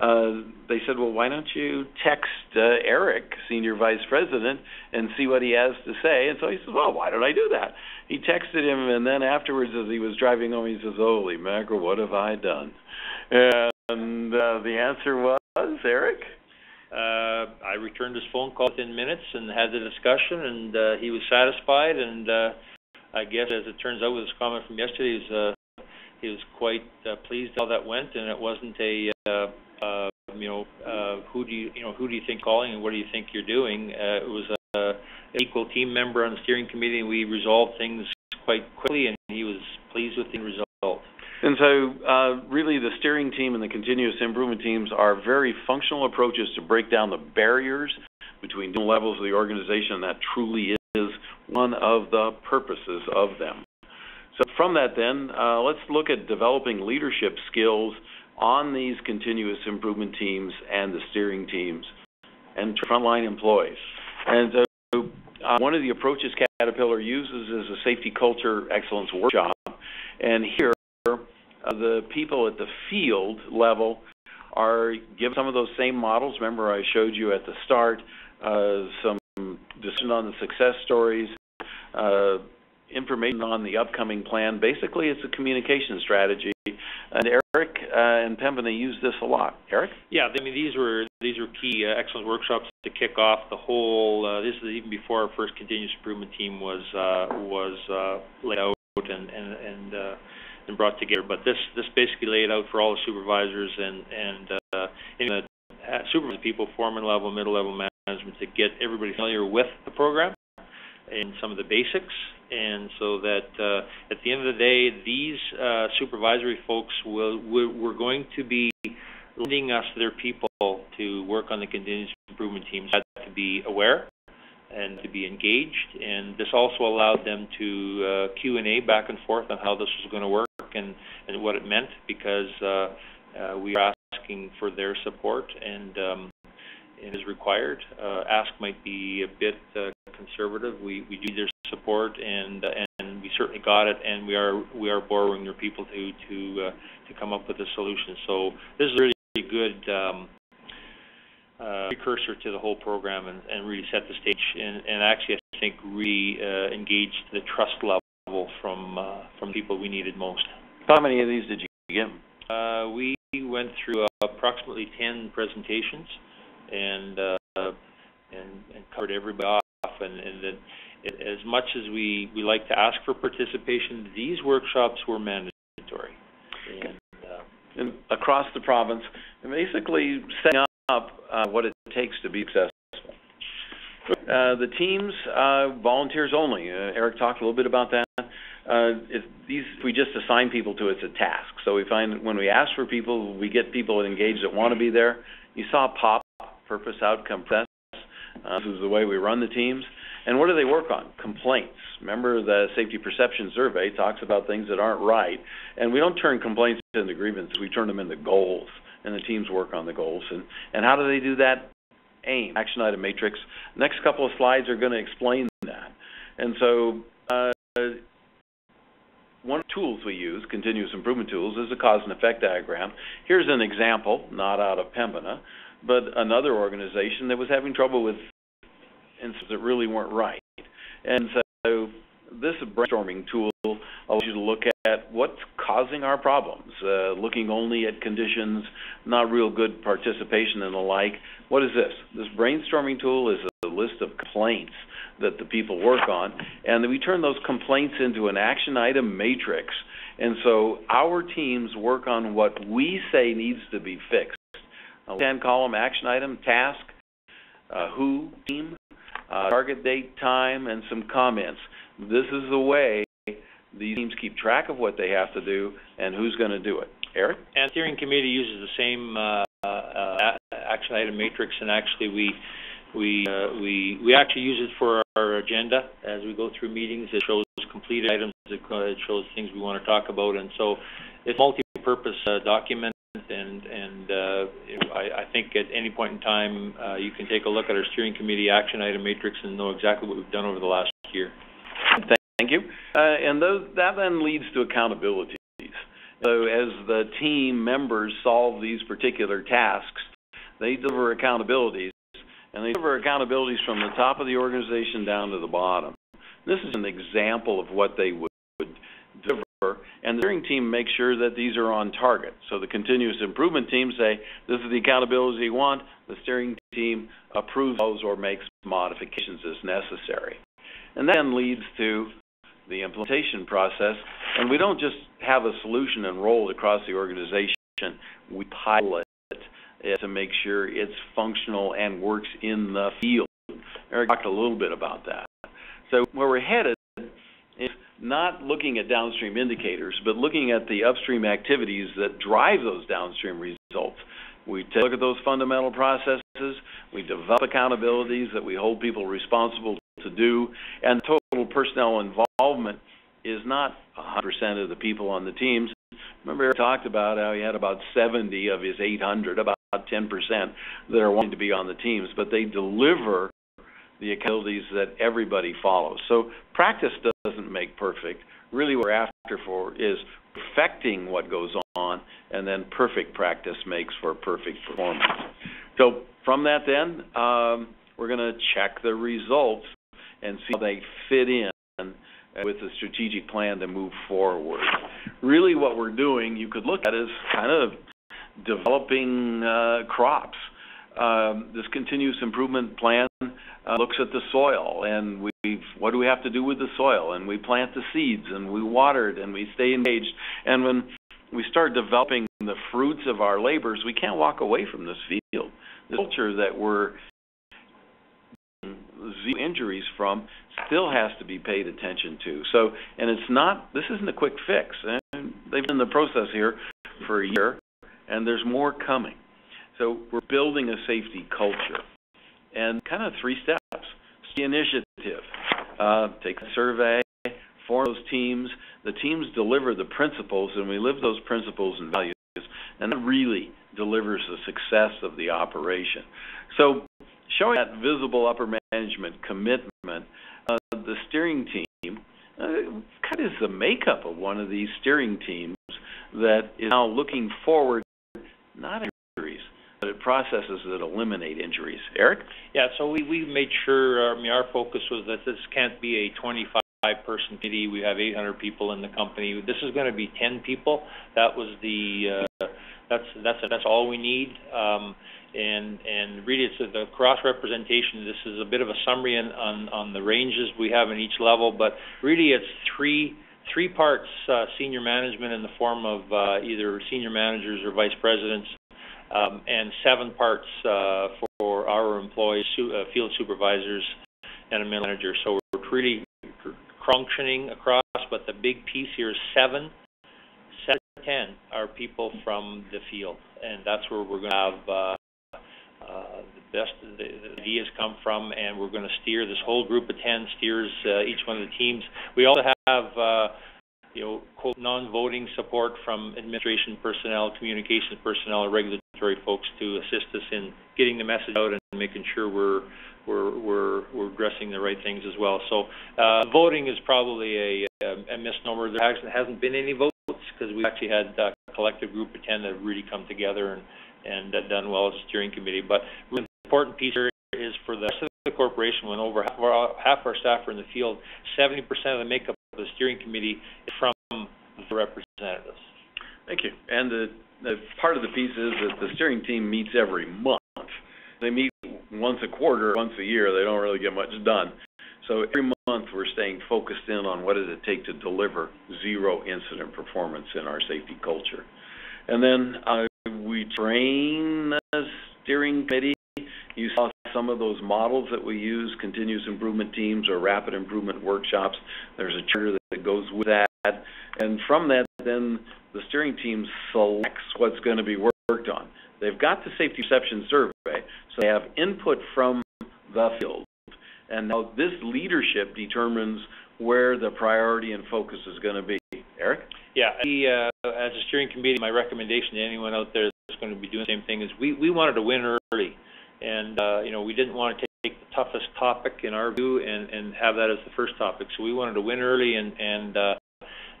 uh, they said, "Well, why don't you text uh, Eric, senior vice president, and see what he has to say?" And so he says, "Well, why don't I do that?" He texted him, and then afterwards, as he was driving home, he says, "Holy mackerel, what have I done?" And uh, the answer was, Eric. Uh, I returned his phone call within minutes and had the discussion, and uh, he was satisfied. And uh, I guess, as it turns out, with his comment from yesterday, he was uh, he was quite uh, pleased how that went, and it wasn't a uh, uh, you know uh, who do you you know who do you think calling and what do you think you're doing. Uh, it was a, a equal team member on the steering committee, and we resolved things quite quickly, and he was pleased with the result. And so, uh, really, the steering team and the continuous improvement teams are very functional approaches to break down the barriers between different levels of the organization. And that truly is one of the purposes of them. So, from that, then, uh, let's look at developing leadership skills on these continuous improvement teams and the steering teams and frontline employees. And so, uh, one of the approaches Caterpillar uses is a safety culture excellence workshop. And here, uh, the people at the field level are given some of those same models. Remember, I showed you at the start uh, some discussion on the success stories, uh, information on the upcoming plan. Basically, it's a communication strategy. And Eric uh, and Pembina use this a lot. Eric? Yeah, I mean these were these were key uh, workshops to kick off the whole. Uh, this is even before our first continuous improvement team was uh, was uh, laid out and and and, uh, and brought together. But this this basically laid out for all the supervisors and and uh, uh, people, foreman level, middle level management, to get everybody familiar with the program and some of the basics, and so that uh, at the end of the day, these uh, supervisory folks will we're going to be lending us their people to work on the continuous improvement teams to be aware and to be engaged. And this also allowed them to uh, Q and A back and forth on how this was going to work and and what it meant because uh, uh, we are asking for their support and. Um, is required. Uh, ask might be a bit uh, conservative. We we need their support, and uh, and we certainly got it, and we are we are borrowing their people to to uh, to come up with a solution. So this is a really good um, uh, precursor to the whole program, and, and really set the stage, and, and actually I think really uh, engaged the trust level from uh, from people we needed most. How many of these did you get? Uh, we went through uh, approximately 10 presentations and uh, and, and covered everybody off. And, and then, it, as much as we, we like to ask for participation, these workshops were mandatory. And, uh, and across the province, and basically setting up uh, what it takes to be successful. Uh, the teams, uh, volunteers only. Uh, Eric talked a little bit about that. Uh, if these, if we just assign people to it, it's a task. So we find when we ask for people, we get people engaged that want to be there. You saw POP purpose, outcome, process. Uh, this is the way we run the teams. And what do they work on? Complaints. Remember the safety perception survey talks about things that aren't right, and we don't turn complaints into grievances. We turn them into goals, and the teams work on the goals. And and how do they do that? AIM, action item matrix. Next couple of slides are going to explain that. And so. Uh, one of the tools we use, continuous improvement tools, is a cause and effect diagram. Here's an example, not out of Pembina, but another organization that was having trouble with instances that really weren't right. And so this brainstorming tool allows you to look at what's causing our problems, uh, looking only at conditions, not real good participation and the like. What is this? This brainstorming tool is a list of complaints that the people work on, and we turn those complaints into an action item matrix. And so our teams work on what we say needs to be fixed. A 10 column action item, task, uh, who, team, uh, target date, time, and some comments. This is the way these teams keep track of what they have to do and who's going to do it. Eric? And steering committee uses the same uh, uh, action item matrix, and actually we we uh, we we actually use it for our agenda as we go through meetings. It shows completed items. It, it shows things we want to talk about, and so it's multi-purpose uh, document. And and uh, I, I think at any point in time, uh, you can take a look at our steering committee action item matrix and know exactly what we've done over the last year. Thank you. Uh, and those, that then leads to accountabilities. So as the team members solve these particular tasks, they deliver accountabilities, and they deliver accountabilities from the top of the organization down to the bottom. This is an example of what they would, and the steering team makes sure that these are on target. So the continuous improvement team say, this is the accountability we want. The steering team approves those or makes modifications as necessary. And that then leads to the implementation process. And we don't just have a solution enrolled across the organization. We pilot it to make sure it's functional and works in the field. Eric talked a little bit about that. So where we're headed is not looking at downstream indicators, but looking at the upstream activities that drive those downstream results. We take a look at those fundamental processes. We develop accountabilities that we hold people responsible to do, and total personnel involvement is not 100% of the people on the teams. Remember, Eric talked about how he had about 70 of his 800, about 10% that are wanting to be on the teams, but they deliver the abilities that everybody follows. So practice doesn't make perfect. Really, what we're after for is perfecting what goes on, and then perfect practice makes for perfect performance. So from that, then um, we're going to check the results and see how they fit in with the strategic plan to move forward. Really, what we're doing, you could look at is kind of developing uh, crops. Um, this continuous improvement plan uh, looks at the soil and we what do we have to do with the soil and we plant the seeds and we water it and we stay engaged and when we start developing the fruits of our labors we can't walk away from this field the culture that we're injuries from still has to be paid attention to. So, and it's not, this isn't a quick fix. And they've been in the process here for a year, and there's more coming. So we're building a safety culture. And kind of three steps. The initiative. Uh, take a survey, form those teams. The teams deliver the principles, and we live those principles and values, and that really delivers the success of the operation. So showing that visible upper management commitment, uh, the steering team uh, kind of is the makeup of one of these steering teams that is now looking forward, not processes that eliminate injuries. Eric? Yeah, so we, we made sure, I mean, our focus was that this can't be a 25 person committee. We have 800 people in the company. This is going to be 10 people. That was the, uh, that's, that's, that's all we need. Um, and and really it's the cross representation. This is a bit of a summary on, on, on the ranges we have in each level, but really it's three three parts uh, senior management in the form of uh, either senior managers or vice presidents, um, and seven parts uh, for our employees, su- uh, field supervisors, and a manager. So we're really functioning across, but the big piece here is seven. Seven ten are people from the field, and that's where we're going to have uh, uh, the best the, the ideas come from, and we're going to steer this whole group of ten steers uh, each one of the teams. We also have uh, you know quote non-voting support from administration personnel, communications personnel, regulatory folks to assist us in getting the message out and making sure we're we're we're we're addressing the right things as well. So uh, voting is probably a, a, a misnomer. There hasn't, hasn't been any votes because we actually had a collective group of ten that really come together and and uh, done well as a steering committee. But the important piece here is for the rest of the corporation, when over half our, half our staff are in the field, 70% of the makeup the steering committee from the representatives. Thank you. And the, the part of the piece is that the steering team meets every month. They meet once a quarter, once a year. They don't really get much done. So every month we're staying focused in on what does it take to deliver zero incident performance in our safety culture. And then uh, we train the steering committee. You saw some of those models that we use, continuous improvement teams or rapid improvement workshops. There's a charter that goes with that. And from that, then the steering team selects what's going to be worked on. They've got the safety perception survey, So they have input from the field. And now this leadership determines where the priority and focus is going to be. Eric? Yeah, uh, as a steering committee, my recommendation to anyone out there that's going to be doing the same thing is we, we wanted to win early. And, uh, you know, we didn't want to take the toughest topic in our view and, and have that as the first topic. So we wanted to win early and, and uh,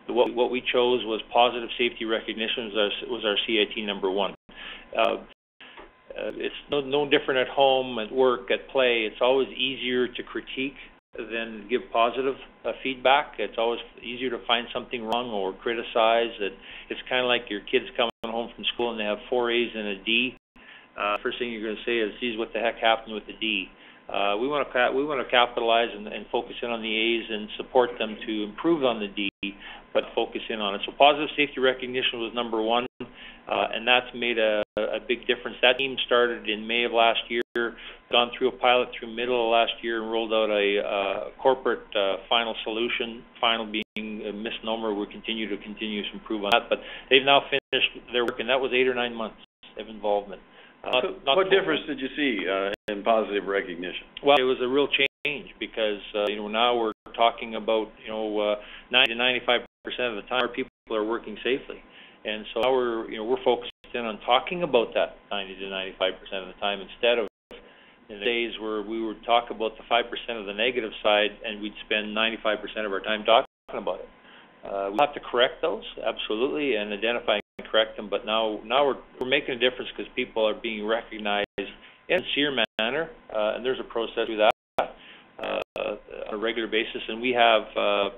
what, what we chose was positive safety recognition was our, was our CIT number one. Uh, uh, it's no, no different at home, at work, at play. It's always easier to critique than give positive uh, feedback. It's always easier to find something wrong or criticize. It, it's kind of like your kids coming home from school and they have four A's and a D. Uh, first thing you're going to say is, "Geez, what the heck happened with the D?" Uh, we want to we want to capitalize and, and focus in on the A's and support them to improve on the D, but focus in on it. So positive safety recognition was number one, uh, and that's made a, a big difference. That team started in May of last year, gone through a pilot through middle of last year, and rolled out a uh, corporate uh, final solution. Final being a misnomer. We continue to continue to improve on that, but they've now finished their work, and that was eight or nine months of involvement. Uh, not what difference did you see uh, in positive recognition? Well, it was a real change because uh, you know now we're talking about you know uh, 90 to 95 percent of the time our people are working safely, and so now we're you know we're focused in on talking about that 90 to 95 percent of the time instead of in the days where we would talk about the 5 percent of the negative side and we'd spend 95 percent of our time talking about it. Uh, we have to correct those absolutely and identify correct them. But now, now we're we're making a difference because people are being recognized in a sincere manner, uh, and there's a process to that uh, on a regular basis. And we have, uh,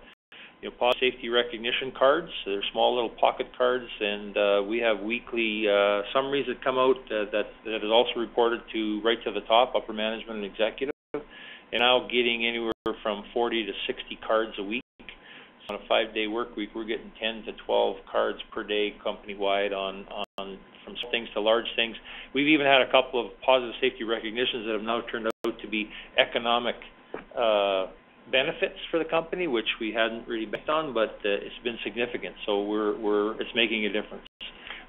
you know, positive safety recognition cards. They're small little pocket cards, and uh, we have weekly uh, summaries that come out uh, that that is also reported to right to the top, upper management and executive. And now getting anywhere from 40 to 60 cards a week on a five-day work week, we're getting 10 to 12 cards per day company-wide on, on from things to large things. We've even had a couple of positive safety recognitions that have now turned out to be economic uh, benefits for the company, which we hadn't really bet on, but uh, it's been significant. So we're we're it's making a difference.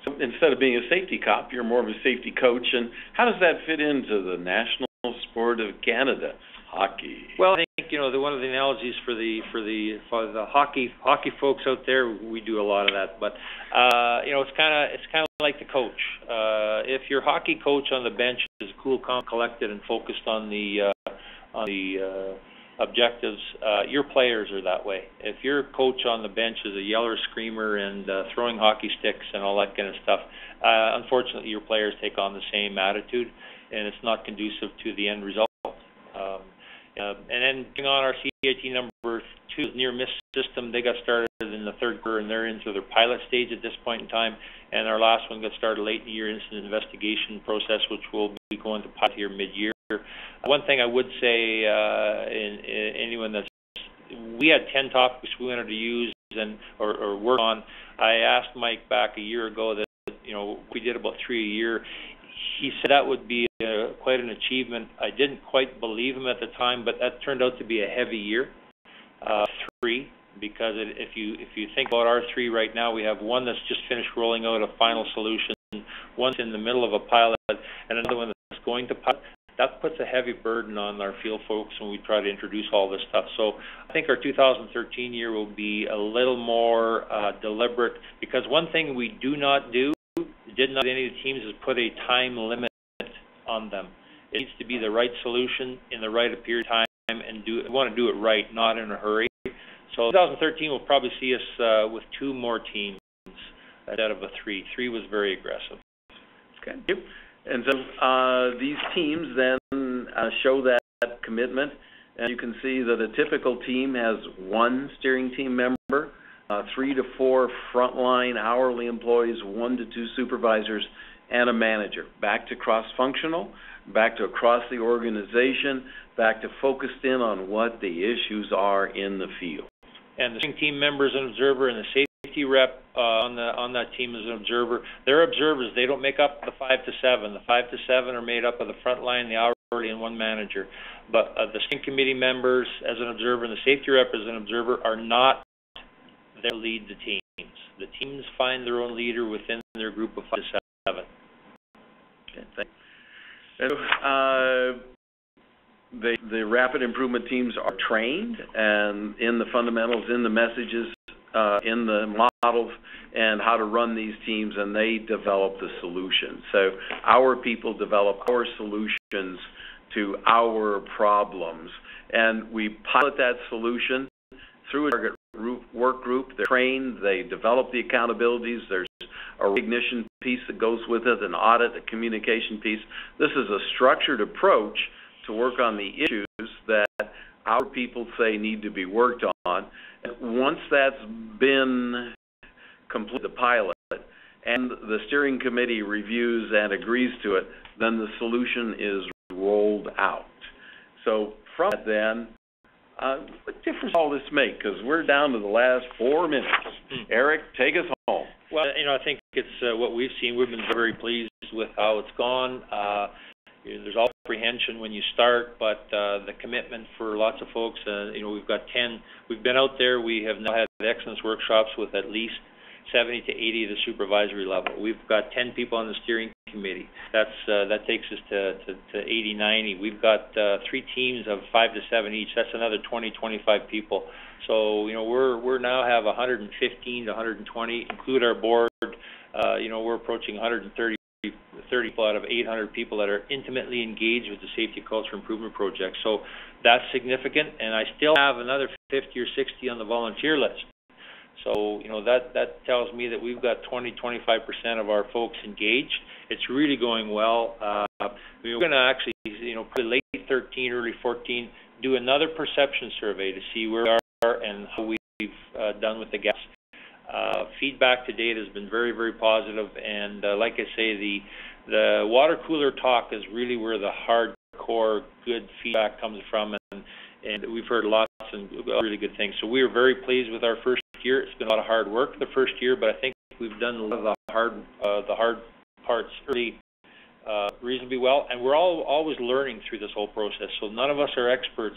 So instead of being a safety cop, you're more of a safety coach. And how does that fit into the national sport of Canada? Hockey. Well, I think you know the, one of the analogies for the for the for the hockey hockey folks out there, we do a lot of that. But uh, you know, it's kind of it's kind of like the coach. Uh, if your hockey coach on the bench is cool, calm, collected, and focused on the uh, on the uh, objectives, uh, your players are that way. If your coach on the bench is a yeller, screamer, and uh, throwing hockey sticks and all that kind of stuff, uh, unfortunately, your players take on the same attitude, and it's not conducive to the end result. Uh, and then bring on our CIT number two near miss system. They got started in the third quarter and they're into their pilot stage at this point in time. And our last one got started late in the year incident investigation process, which will be going to pilot here mid-year. One thing I would say, uh, in, in anyone that's we had 10 topics we wanted to use and or, or work on. I asked Mike back a year ago that you know we did about three a year he said that would be quite an achievement. I didn't quite believe him at the time, but that turned out to be a heavy year, uh, three, because it, if you if you think about our three right now, we have one that's just finished rolling out a final solution, one's in the middle of a pilot, and another one that's going to pilot. That puts a heavy burden on our field folks when we try to introduce all this stuff. So I think our 2013 year will be a little more uh, deliberate because one thing we do not do did not any of the teams is put a time limit on them. It needs to be the right solution in the right period of time and do we want to do it right, not in a hurry. So 2013 will probably see us uh, with two more teams instead of a three. Three was very aggressive. Okay. And so uh, these teams then uh, show that, that commitment, and you can see that a typical team has one steering team member uh, three to four frontline hourly employees, one to two supervisors, and a manager. Back to cross-functional, back to across the organization, back to focused in on what the issues are in the field. And the team members and observer and the safety rep uh, on the on that team is an observer. They're observers. They don't make up the five to seven. The five to seven are made up of the front line, the hourly, and one manager. But uh, the steering committee members as an observer and the safety rep as an observer are not they lead the teams. The teams find their own leader within their group of five to seven. Okay, thanks. Uh, the rapid improvement teams are trained and in the fundamentals, in the messages, uh, in the models, and how to run these teams, and they develop the solution. So our people develop our solutions to our problems, and we pilot that solution through a target work group. They're trained, they develop the accountabilities. There's a recognition piece that goes with it, an audit, a communication piece. This is a structured approach to work on the issues that our people say need to be worked on. Once that's been completed, the pilot, and the steering committee reviews and agrees to it, then the solution is rolled out. So from that then, uh, what difference all this make? Because we're down to the last four minutes. Hmm. Eric, take us home. Well, you know, I think it's uh, what we've seen. We've been very pleased with how it's gone. Uh, there's all apprehension when you start, but uh, the commitment for lots of folks. Uh, you know, we've got 10. We've been out there. We have now had excellence workshops with at least 70 to 80 of the supervisory level. We've got 10 people on the steering committee. That's uh, that takes us to, to, to 80, 90. We've got uh, three teams of five to seven each. That's another 20, 25 people. So you know we're we're now have 115 to 120, include our board. Uh, you know we're approaching 130 30 people out of 800 people that are intimately engaged with the safety culture improvement project. So that's significant, and I still have another 50 or 60 on the volunteer list. So, you know, that, that tells me that we've got 20, 25% of our folks engaged. It's really going well. Uh, we're going to actually, you know, probably late 13, early 14, do another perception survey to see where we are and how we've uh, done with the gaps. Uh, feedback to date has been very, very positive, and uh, like I say, the the water cooler talk is really where the hardcore good feedback comes from, and and we've heard lots and really good things. So we are very pleased with our first year. It's been a lot of hard work the first year, but I think we've done a lot of the hard uh, the hard parts early uh, reasonably well, and we're all always learning through this whole process. So none of us are experts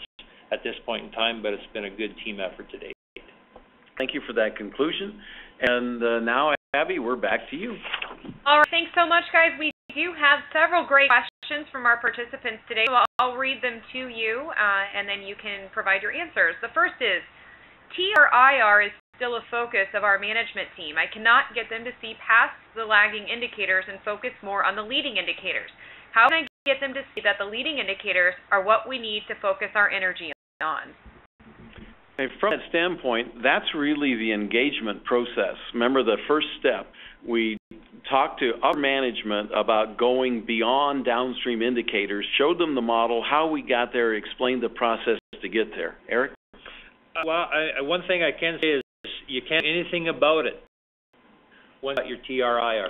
at this point in time, but it's been a good team effort to date. Thank you for that conclusion. And uh, now, Abby, we're back to you. All right, thanks so much, guys. We do have several great questions from our participants today. So I'll read them to you, uh, and then you can provide your answers. The first is, TRIR is still a focus of our management team. I cannot get them to see past the lagging indicators and focus more on the leading indicators. How can I get them to see that the leading indicators are what we need to focus our energy on? from that standpoint, that's really the engagement process. Remember the first step, we talked to our management about going beyond downstream indicators, showed them the model, how we got there, explained the process to get there. Eric? Uh, well, I, one thing I can say is you can't do anything about it when your TRIR.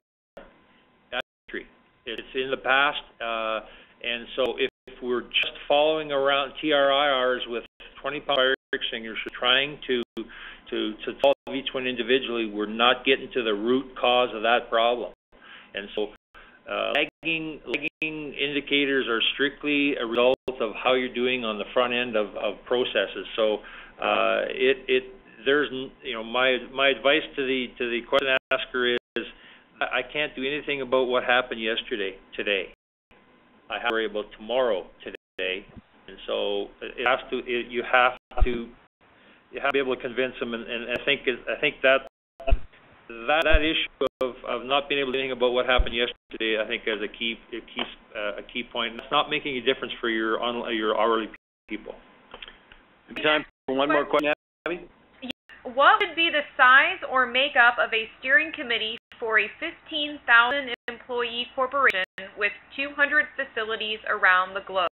It's in the past, uh, and so if, if we're just following around TRIRs with 20 fire extinguishers trying to to to solve each one individually, we're not getting to the root cause of that problem. And so uh, lagging, lagging indicators are strictly a result of how you're doing on the front end of, of processes. So uh, it, it there's you know my my advice to the to the question asker is I can't do anything about what happened yesterday today. I have to worry about tomorrow today, and so it has to it, you have to you have to be able to convince them, and, and I think I think that that that issue of, of not being able to do anything about what happened yesterday, I think is a key a key uh, a key point. It's not making a difference for your on your hourly people. Time for one more question, Abby. What would be the size or makeup of a steering committee for a 15,000 employee corporation with 200 facilities around the globe?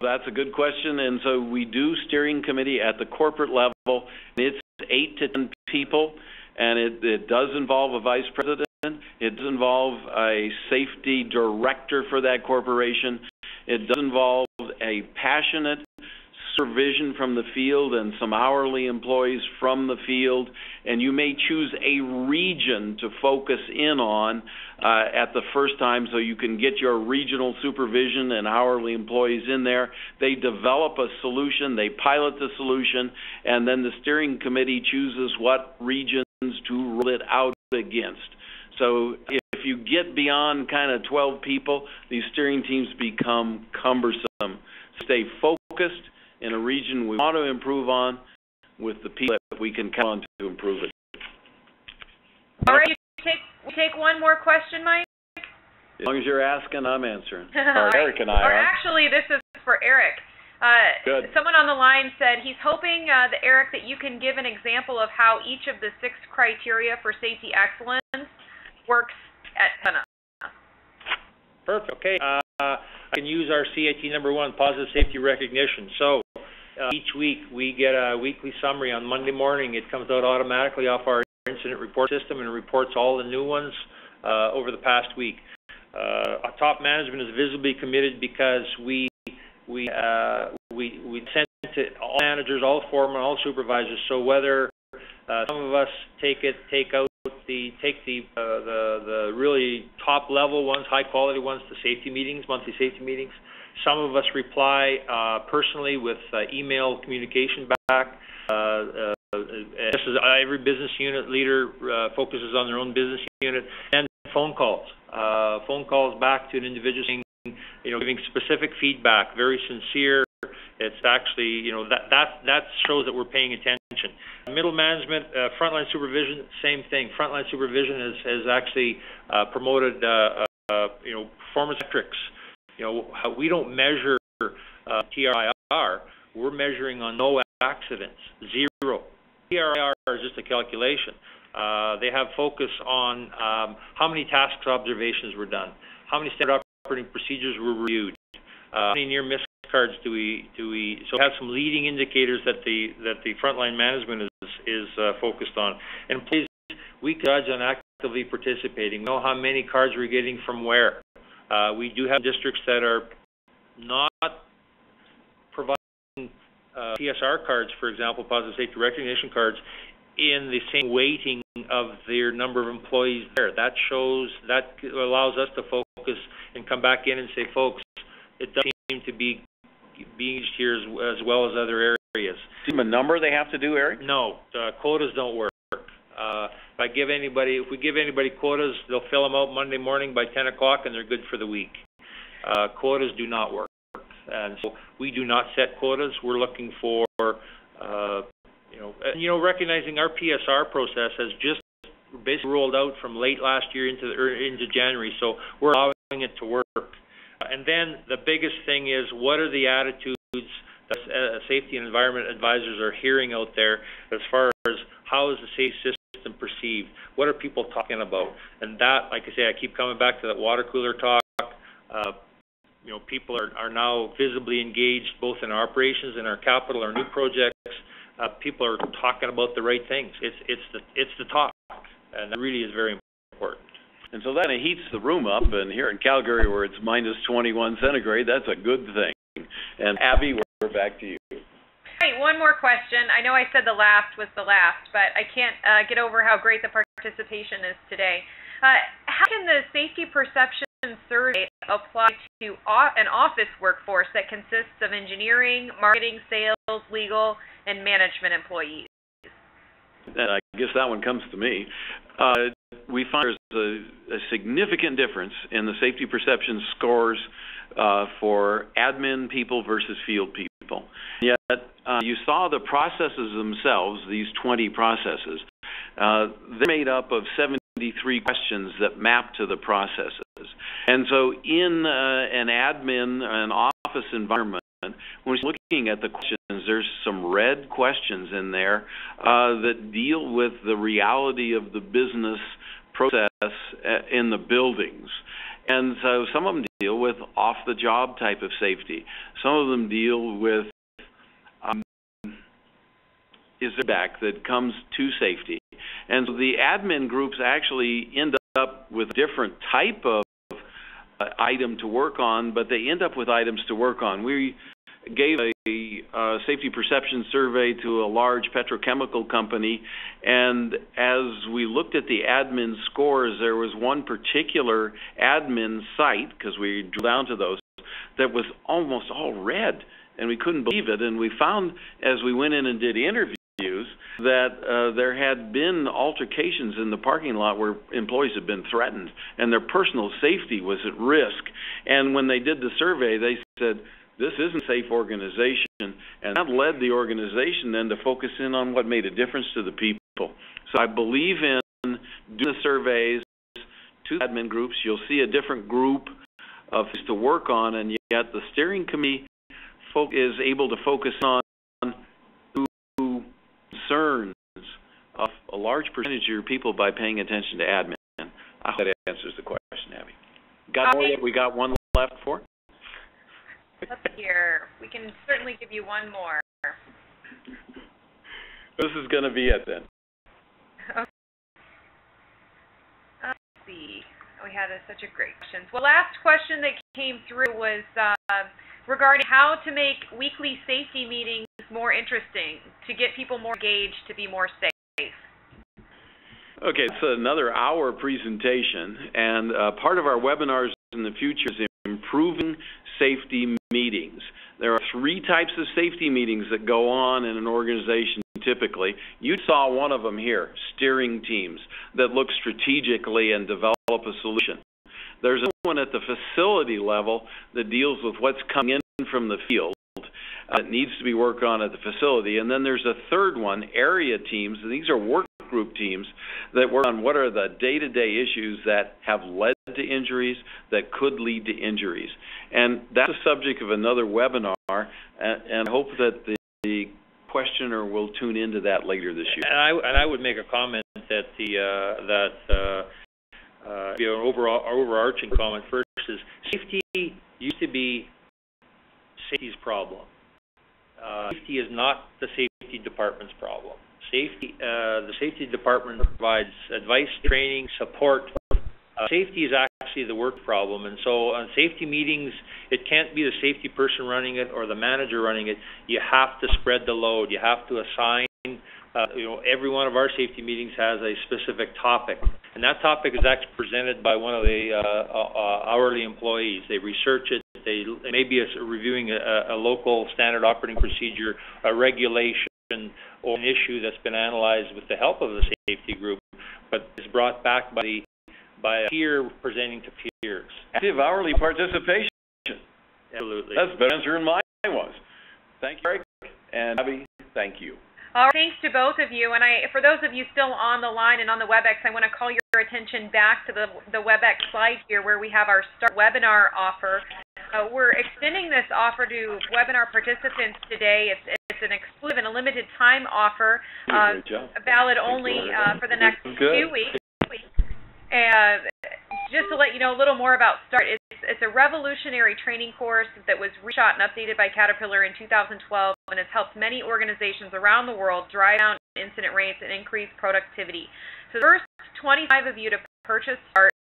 That's a good question. And so we do steering committee at the corporate level. It's eight to ten people, and it, it does involve a vice president. It does involve a safety director for that corporation. It does involve a passionate supervision from the field and some hourly employees from the field, and you may choose a region to focus in on uh, at the first time so you can get your regional supervision and hourly employees in there. They develop a solution, they pilot the solution, and then the steering committee chooses what regions to roll it out against. So if you get beyond kind of 12 people, these steering teams become cumbersome. Stay focused in a region we want to improve on with the people that we can count on to improve it. All right, take, take one more question, Mike. As long as you're asking, I'm answering. All right. Eric and I or are. actually, this is for Eric. Uh, Good. Someone on the line said he's hoping, uh, that Eric, that you can give an example of how each of the six criteria for safety excellence works at Pembina. Perfect. Okay. Uh, I can use our CIT number one, positive safety recognition. So uh, each week we get a weekly summary on Monday morning. It comes out automatically off our incident report system and reports all the new ones uh, over the past week. Uh, our top management is visibly committed because we we uh, we we send to all managers, all foremen, all supervisors. So whether uh, some of us take it, take out the take the uh, the the really top level ones, high quality ones, the safety meetings, monthly safety meetings. Some of us reply uh, personally with uh, email communication back. Uh, uh, this is every business unit leader uh, focuses on their own business unit and phone calls. Uh, phone calls back to an individual saying, you know, giving specific feedback, very sincere. It's actually, you know, that that that shows that we're paying attention. Middle management, frontline supervision, same thing. Frontline supervision has has actually promoted, you know, performance metrics. You know, we don't measure uh, TRIR. We're measuring on no accidents, zero. TRIR is just a calculation. Uh, they have focus on um, how many tasks observations were done, how many standard operating procedures were reviewed, uh, how many near miss cards do we do we so have some leading indicators that the that the frontline management is is uh, focused on. And please, we judge on actively participating. We know how many cards we're getting from where. Uh, we do have districts that are not providing uh, PSR cards, for example, positive safety recognition cards, in the same weighting of their number of employees there. That shows that allows us to focus and come back in and say, folks, it does seem to be being used here as, as well as other areas. See a number they have to do, Eric? No, uh, quotas don't work. Uh, if I give anybody, if we give anybody quotas, they'll fill them out Monday morning by 10 o'clock, and they're good for the week. Uh, quotas do not work, and so we do not set quotas. We're looking for, uh, you know, and, you know, recognizing our PSR process has just basically rolled out from late last year into the, into January, so we're allowing it to work. And then the biggest thing is what are the attitudes that uh, safety and environment advisors are hearing out there as far as how is the safe system perceived? What are people talking about? And that, like I say, I keep coming back to that water cooler talk. Uh, you know, people are, are now visibly engaged both in our operations and our capital, our new projects. Uh, people are talking about the right things. It's it's the it's the talk, and that really is very important. And so that heats the room up, and here in Calgary, where it's minus 21 centigrade, that's a good thing. And Abby, we're back to you. Right, one more question. I know I said the last was the last, but I can't uh, get over how great the participation is today. Uh, how can the safety perception survey apply to an office workforce that consists of engineering, marketing, sales, legal, and management employees? And I guess that one comes to me. Uh, we find there's a, a, significant difference in the safety perception scores uh, for admin people versus field people. Yet uh, you saw the processes themselves, these 20 processes, uh, they're made up of 73 questions that map to the processes. And so in uh, an admin, an office environment, when we're looking at the questions, there's some red questions in there uh, that deal with the reality of the business process uh, in the buildings. And so some of them deal with off the job type of safety. Some of them deal with is back that comes to safety. And so the admin groups actually end up with a different type of uh, item to work on, but they end up with items to work on. We gave a uh, safety perception survey to a large petrochemical company, and as we looked at the admin scores, there was one particular admin site, because we drew down to those, that was almost all red, and we couldn't believe it. And we found, as we went in and did interviews, that uh, there had been altercations in the parking lot where employees had been threatened and their personal safety was at risk. And when they did the survey, they said, this isn't a safe organization. And that led the organization then to focus in on what made a difference to the people. So I believe in doing the surveys to admin groups. You'll see a different group of things to work on, and yet the steering committee is able to focus on concerns of a large percentage of your people by paying attention to admin. I hope that answers the question, Abby. Got more yet? We got one left for? Let's hear. We can certainly give you one more. This is going to be it then. Okay. Let's see. We had a, such a great question. Well, last question that came through was uh, regarding how to make weekly safety meetings more interesting, to get people more engaged, to be more safe. Okay, it's another hour presentation, and uh, part of our webinars in the future is improving safety meetings. There are three types of safety meetings that go on in an organization typically. You saw one of them here, steering teams that look strategically and develop a solution. There's one at the facility level that deals with what's coming in from the field uh, needs to be worked on at the facility. And then there's a third one, area teams. These are work group teams that work on what are the day-to-day issues that have led to injuries, that could lead to injuries. And that's the subject of another webinar, and, and I hope that the, the questioner will tune into that later this year. And I, and I would make a comment that the uh, that uh, uh, overall overarching comment first is safety used to be safety's problem. Uh, safety is not the safety department's problem. Safety, uh, the safety department provides advice, training, support. Uh, safety is actually the work problem, and so on safety meetings, it can't be the safety person running it or the manager running it. You have to spread the load. You have to assign. Uh, you know, every one of our safety meetings has a specific topic, and that topic is actually presented by one of the uh, uh, hourly employees. They research it, they may be reviewing a, a local standard operating procedure, a regulation, or an issue that's been analyzed with the help of the safety group, but is brought back by the by a peer presenting to peers. Active hourly participation. Absolutely. That's better answer than mine was. Thank you, Eric. And Abby, thank you. All right, thanks to both of you. And I, for those of you still on the line and on the WebEx, I want to call your attention back to the, the WebEx slide here where we have our start webinar offer. Uh, we're extending this offer to webinar participants today. It's, it's an exclusive and a limited time offer, uh, valid only uh, for the next few weeks. And just to let you know a little more about START, it's a revolutionary training course that was reshot and updated by Caterpillar in 2012 and has helped many organizations around the world drive down incident rates and increase productivity. So the first 25 of you to purchase START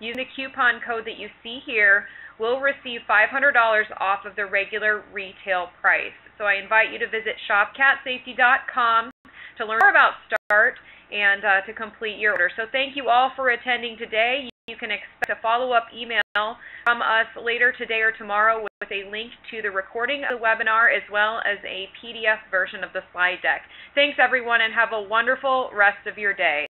using the coupon code that you see here will receive $500 off of the regular retail price. So I invite you to visit shopcatsafety.com to learn more about START and uh, to complete your order. So thank you all for attending today. You can expect a follow-up email from us later today or tomorrow with a link to the recording of the webinar as well as a PDF version of the slide deck. Thanks everyone and have a wonderful rest of your day.